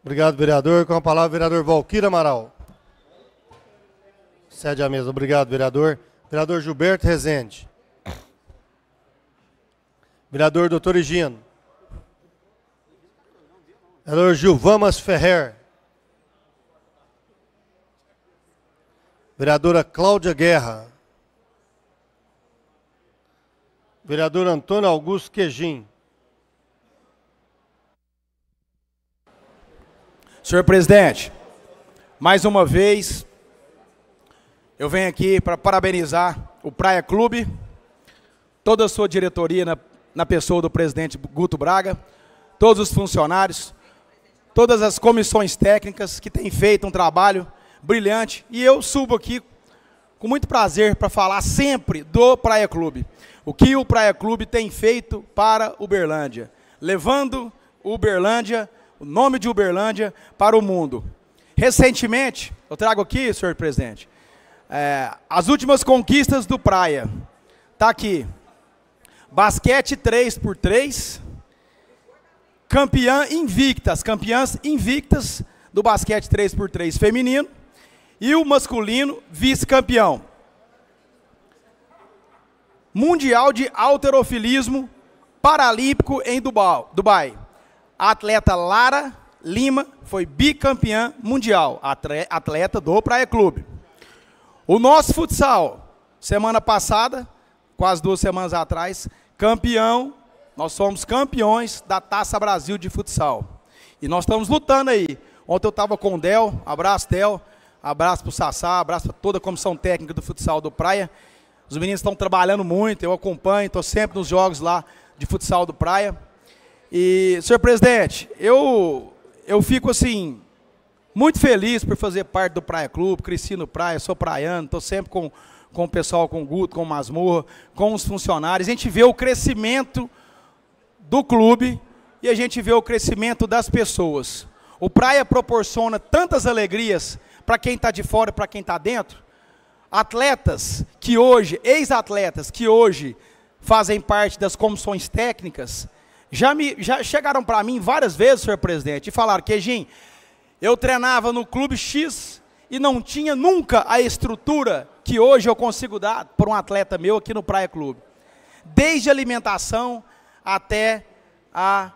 [SPEAKER 4] Obrigado, vereador. Com a palavra, vereador Valquírio Amaral. Cede a mesa. Obrigado, vereador. Vereador Gilberto Rezende. Vereador Doutor Higino. Vereador Gilvamas Ferrer. Vereadora Cláudia Guerra. Vereador Antônio Augusto Quejim.
[SPEAKER 3] Senhor presidente, mais uma vez, eu venho aqui para parabenizar o Praia Clube, toda a sua diretoria na, na pessoa do presidente Guto Braga, todos os funcionários, todas as comissões técnicas que têm feito um trabalho brilhante. E eu subo aqui com muito prazer para falar sempre do Praia Clube. O que o Praia Clube tem feito para Uberlândia, levando Uberlândia o nome de Uberlândia para o mundo. Recentemente, eu trago aqui, senhor presidente, é, as últimas conquistas do Praia. Está aqui. Basquete 3x3. Campeã invictas, campeãs invictas do basquete 3x3 feminino. E o masculino vice-campeão. Mundial de Alterofilismo Paralímpico em Dubai. A atleta Lara Lima foi bicampeã mundial, atleta do Praia Clube. O nosso futsal, semana passada, quase duas semanas atrás, campeão, nós somos campeões da Taça Brasil de futsal. E nós estamos lutando aí. Ontem eu estava com o Del, abraço Del, abraço para o Sassá, abraço para toda a comissão técnica do futsal do Praia. Os meninos estão trabalhando muito, eu acompanho, estou sempre nos jogos lá de futsal do Praia. E, senhor presidente, eu, eu fico assim, muito feliz por fazer parte do Praia Clube, cresci no Praia, sou praiano, estou sempre com, com o pessoal, com o Guto, com o Masmorra, com os funcionários. A gente vê o crescimento do clube e a gente vê o crescimento das pessoas. O Praia proporciona tantas alegrias para quem está de fora e para quem está dentro. Atletas que hoje, ex-atletas que hoje fazem parte das comissões técnicas, já, me, já chegaram para mim várias vezes, senhor presidente, e falaram, Queijinho, eu treinava no clube X e não tinha nunca a estrutura que hoje eu consigo dar para um atleta meu aqui no Praia Clube. Desde alimentação até a,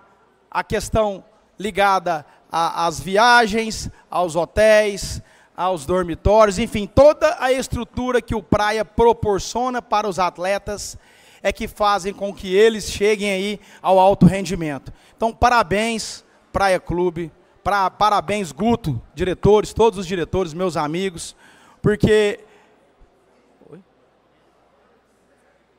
[SPEAKER 3] a questão ligada às viagens, aos hotéis, aos dormitórios, enfim, toda a estrutura que o Praia proporciona para os atletas é que fazem com que eles cheguem aí ao alto rendimento. Então, parabéns, Praia Clube, pra, parabéns, Guto, diretores, todos os diretores, meus amigos, porque.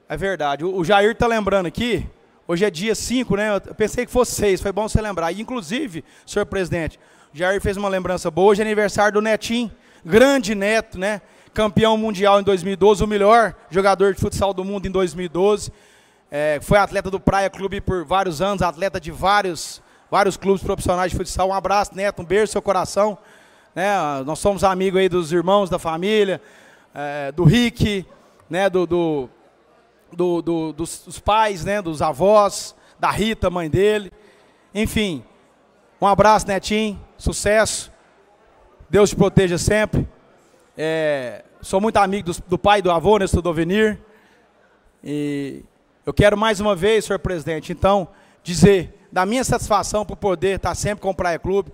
[SPEAKER 3] É verdade, o Jair está lembrando aqui, hoje é dia 5, né? Eu pensei que fosse 6, foi bom você lembrar. E, inclusive, senhor presidente, o Jair fez uma lembrança boa, hoje é aniversário do Netinho, grande neto, né? campeão mundial em 2012, o melhor jogador de futsal do mundo em 2012. É, foi atleta do Praia Clube por vários anos, atleta de vários, vários clubes profissionais de futsal. Um abraço, Neto, um beijo no seu coração. Né? Nós somos amigos aí dos irmãos, da família, é, do Rick, né? do, do, do, do dos, dos, pais, né? dos avós, da Rita, mãe dele. Enfim, um abraço, Netinho, sucesso. Deus te proteja sempre. É, sou muito amigo do, do pai do avô, Nestor Dovenir. E eu quero mais uma vez, senhor presidente, então, dizer da minha satisfação por poder estar sempre com o Praia Clube,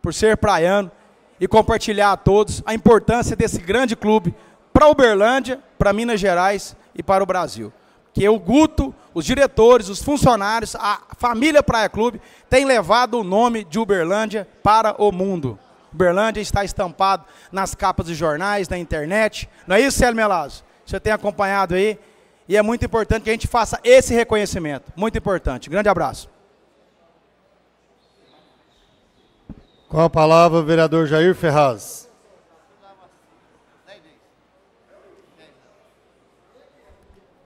[SPEAKER 3] por ser praiano, e compartilhar a todos a importância desse grande clube para Uberlândia, para Minas Gerais e para o Brasil. Que o Guto, os diretores, os funcionários, a família Praia Clube tem levado o nome de Uberlândia para o mundo. Uberlândia está estampado nas capas de jornais, na internet. Não é isso, Célio Melazzo? Você tem acompanhado aí. E é muito importante que a gente faça esse reconhecimento. Muito importante. Grande abraço.
[SPEAKER 4] Com a palavra, o vereador Jair Ferraz.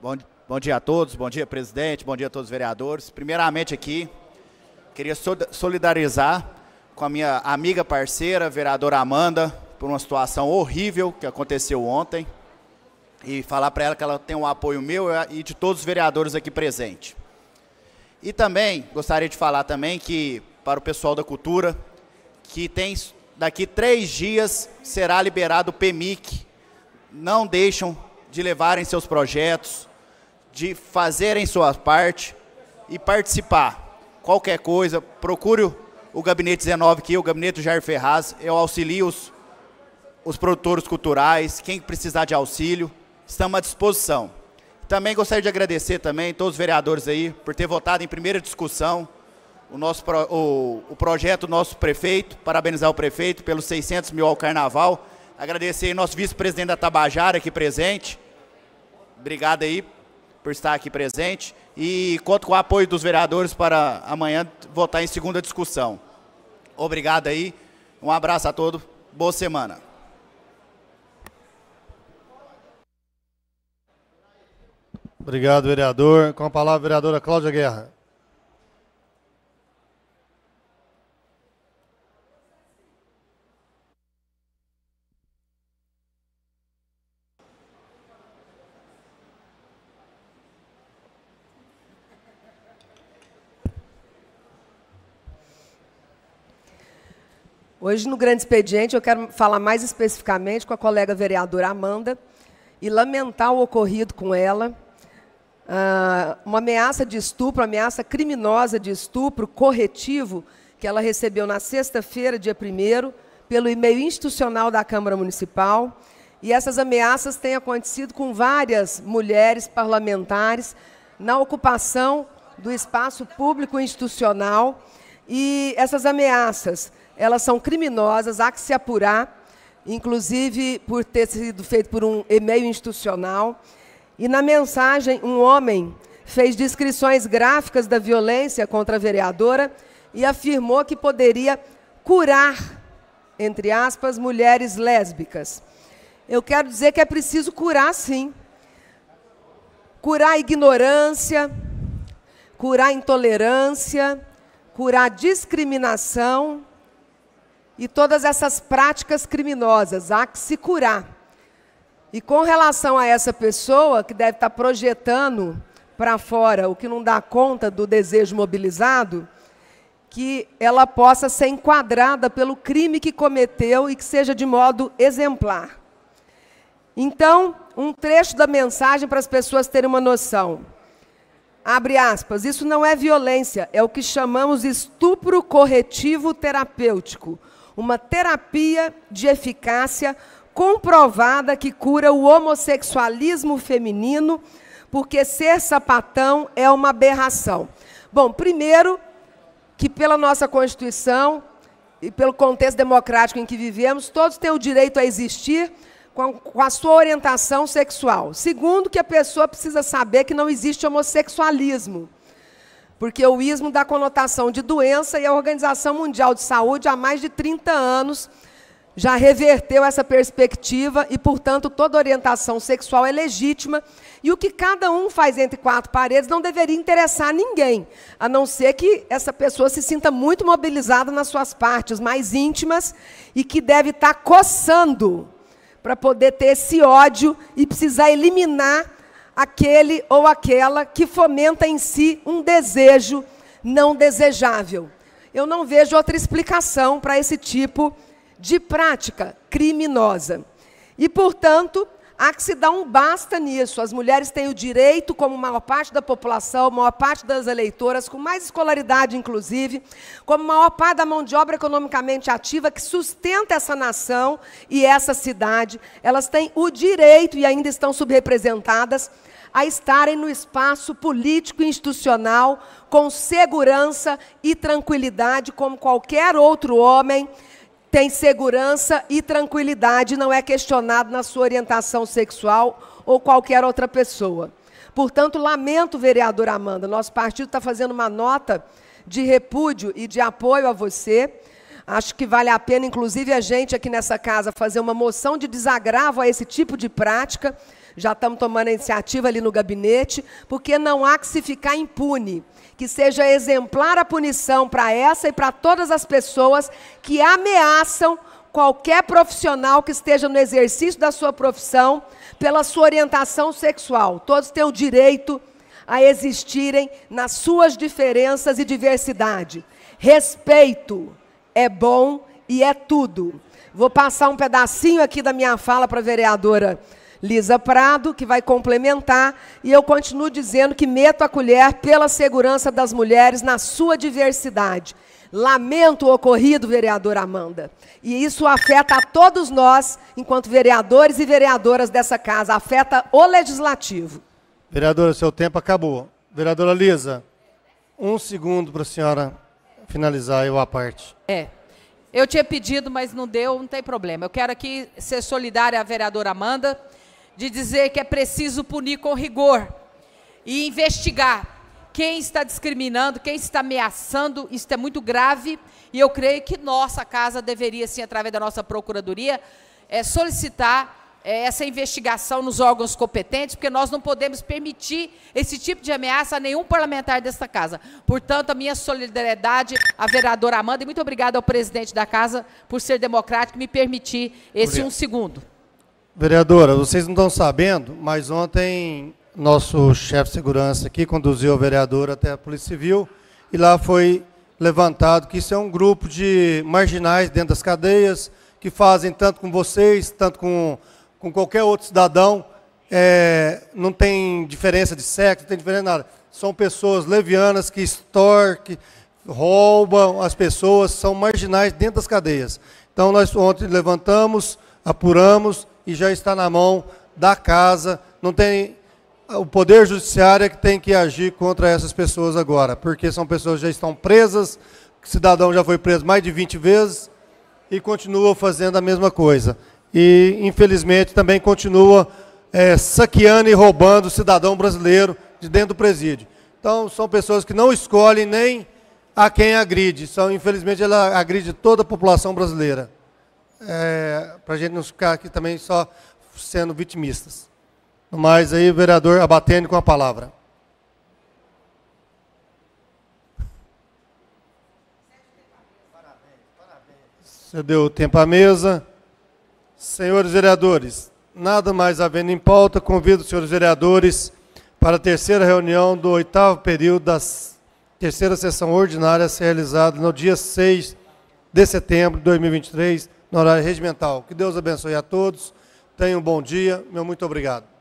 [SPEAKER 13] Bom, bom dia a todos, bom dia presidente, bom dia a todos os vereadores. Primeiramente aqui, queria solidarizar com a minha amiga parceira, vereadora Amanda, por uma situação horrível que aconteceu ontem. E falar para ela que ela tem o um apoio meu e de todos os vereadores aqui presentes. E também, gostaria de falar também que, para o pessoal da cultura, que tem daqui três dias será liberado o PMIC. Não deixam de levarem seus projetos, de fazerem sua parte e participar. Qualquer coisa, procure o Gabinete 19 aqui, o Gabinete Jair Ferraz, eu auxilio os, os produtores culturais, quem precisar de auxílio, estamos à disposição. Também gostaria de agradecer também todos os vereadores aí por ter votado em primeira discussão o, nosso, o, o projeto do nosso prefeito, parabenizar o prefeito pelos 600 mil ao carnaval, agradecer nosso vice-presidente da Tabajara aqui presente, obrigado aí por estar aqui presente e conto com o apoio dos vereadores para amanhã votar em segunda discussão. Obrigado aí. Um abraço a todos. Boa semana.
[SPEAKER 4] Obrigado, vereador. Com a palavra, a vereadora Cláudia Guerra.
[SPEAKER 2] Hoje, no grande expediente, eu quero falar mais especificamente com a colega vereadora Amanda e lamentar o ocorrido com ela. Ah, uma ameaça de estupro, ameaça criminosa de estupro corretivo que ela recebeu na sexta-feira, dia 1 pelo e-mail institucional da Câmara Municipal. E essas ameaças têm acontecido com várias mulheres parlamentares na ocupação do espaço público institucional. E essas ameaças elas são criminosas, há que se apurar, inclusive por ter sido feito por um e-mail institucional. E na mensagem, um homem fez descrições gráficas da violência contra a vereadora e afirmou que poderia curar, entre aspas, mulheres lésbicas. Eu quero dizer que é preciso curar, sim. Curar a ignorância, curar a intolerância, curar a discriminação e todas essas práticas criminosas. Há que se curar. E com relação a essa pessoa que deve estar projetando para fora o que não dá conta do desejo mobilizado, que ela possa ser enquadrada pelo crime que cometeu e que seja de modo exemplar. Então, um trecho da mensagem para as pessoas terem uma noção. Abre aspas, isso não é violência, é o que chamamos estupro corretivo terapêutico uma terapia de eficácia comprovada que cura o homossexualismo feminino, porque ser sapatão é uma aberração. Bom, primeiro, que pela nossa Constituição e pelo contexto democrático em que vivemos, todos têm o direito a existir com a, sua orientação sexual. Segundo, que a pessoa precisa saber que não existe homossexualismo porque o ismo dá conotação de doença e a Organização Mundial de Saúde há mais de 30 anos já reverteu essa perspectiva e, portanto, toda orientação sexual é legítima e o que cada um faz entre quatro paredes não deveria interessar ninguém, a não ser que essa pessoa se sinta muito mobilizada nas suas partes mais íntimas e que deve estar coçando para poder ter esse ódio e precisar eliminar aquele ou aquela que fomenta em si um desejo não desejável. Eu não vejo outra explicação para esse tipo de prática criminosa. E, portanto, há que se dar um basta nisso. As mulheres têm o direito, como maior parte da população, maior parte das eleitoras, com mais escolaridade, inclusive, como maior parte da mão de obra economicamente ativa que sustenta essa nação e essa cidade. Elas têm o direito, e ainda estão subrepresentadas, a estarem no espaço político e institucional com segurança e tranquilidade, como qualquer outro homem tem segurança e tranquilidade, não é questionado na sua orientação sexual ou qualquer outra pessoa. Portanto, lamento, vereadora Amanda, nosso partido está fazendo uma nota de repúdio e de apoio a você. Acho que vale a pena, inclusive, a gente aqui nessa casa fazer uma moção de desagravo a esse tipo de prática. Já estamos tomando a iniciativa ali no gabinete, porque não há que se ficar impune que seja exemplar a punição para essa e para todas as pessoas que ameaçam qualquer profissional que esteja no exercício da sua profissão pela sua orientação sexual. Todos têm o direito a existirem nas suas diferenças e diversidade. Respeito é bom e é tudo. Vou passar um pedacinho aqui da minha fala para a vereadora Lisa Prado, que vai complementar, e eu continuo dizendo que meto a colher pela segurança das mulheres na sua diversidade. Lamento o ocorrido, vereadora Amanda. E isso afeta a todos nós, enquanto vereadores e vereadoras dessa casa, afeta o legislativo.
[SPEAKER 4] Vereadora, seu tempo acabou. Vereadora Lisa, um segundo para a senhora finalizar eu a parte.
[SPEAKER 7] É. Eu tinha pedido, mas não deu, não tem problema. Eu quero aqui ser solidária à vereadora Amanda de dizer que é preciso punir com rigor e investigar quem está discriminando, quem está ameaçando, isso é muito grave, e eu creio que nossa casa deveria, sim, através da nossa procuradoria, é, solicitar é, essa investigação nos órgãos competentes, porque nós não podemos permitir esse tipo de ameaça a nenhum parlamentar desta casa. Portanto, a minha solidariedade à vereadora Amanda, e muito obrigada ao presidente da casa por ser democrático e me permitir esse Obrigado. um segundo.
[SPEAKER 4] Vereadora, vocês não estão sabendo, mas ontem nosso chefe de segurança aqui conduziu o vereador até a Polícia Civil e lá foi levantado que isso é um grupo de marginais dentro das cadeias que fazem tanto com vocês, tanto com, com qualquer outro cidadão. É, não tem diferença de sexo, não tem diferença de nada. São pessoas levianas que extorquem, roubam as pessoas, são marginais dentro das cadeias. Então nós ontem levantamos, apuramos e já está na mão da casa. Não tem o poder judiciário é que tem que agir contra essas pessoas agora, porque são pessoas que já estão presas, o cidadão já foi preso mais de 20 vezes e continua fazendo a mesma coisa. E, infelizmente, também continua é, saqueando e roubando o cidadão brasileiro de dentro do presídio. Então, são pessoas que não escolhem nem a quem agride. São, infelizmente, ela agride toda a população brasileira é, para a gente não ficar aqui também só sendo vitimistas. No mais, aí, vereador abatendo com a palavra. Você deu tempo à mesa. Senhores vereadores, nada mais havendo em pauta, convido os senhores vereadores para a terceira reunião do oitavo período da terceira sessão ordinária a ser realizada no dia 6 de setembro de 2023, no horário regimental. Que Deus abençoe a todos. Tenham um bom dia. Meu muito obrigado.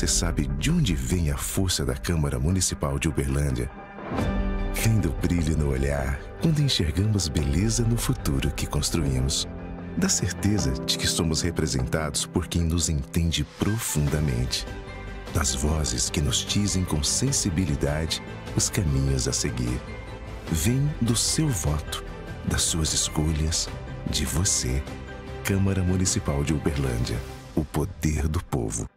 [SPEAKER 19] Você sabe de onde vem a força da Câmara Municipal de Uberlândia? Vem do brilho no olhar quando enxergamos beleza no futuro que construímos. Da certeza de que somos representados por quem nos entende profundamente. Das vozes que nos dizem com sensibilidade os caminhos a seguir. Vem do seu voto, das suas escolhas, de você. Câmara Municipal de Uberlândia. O poder do povo.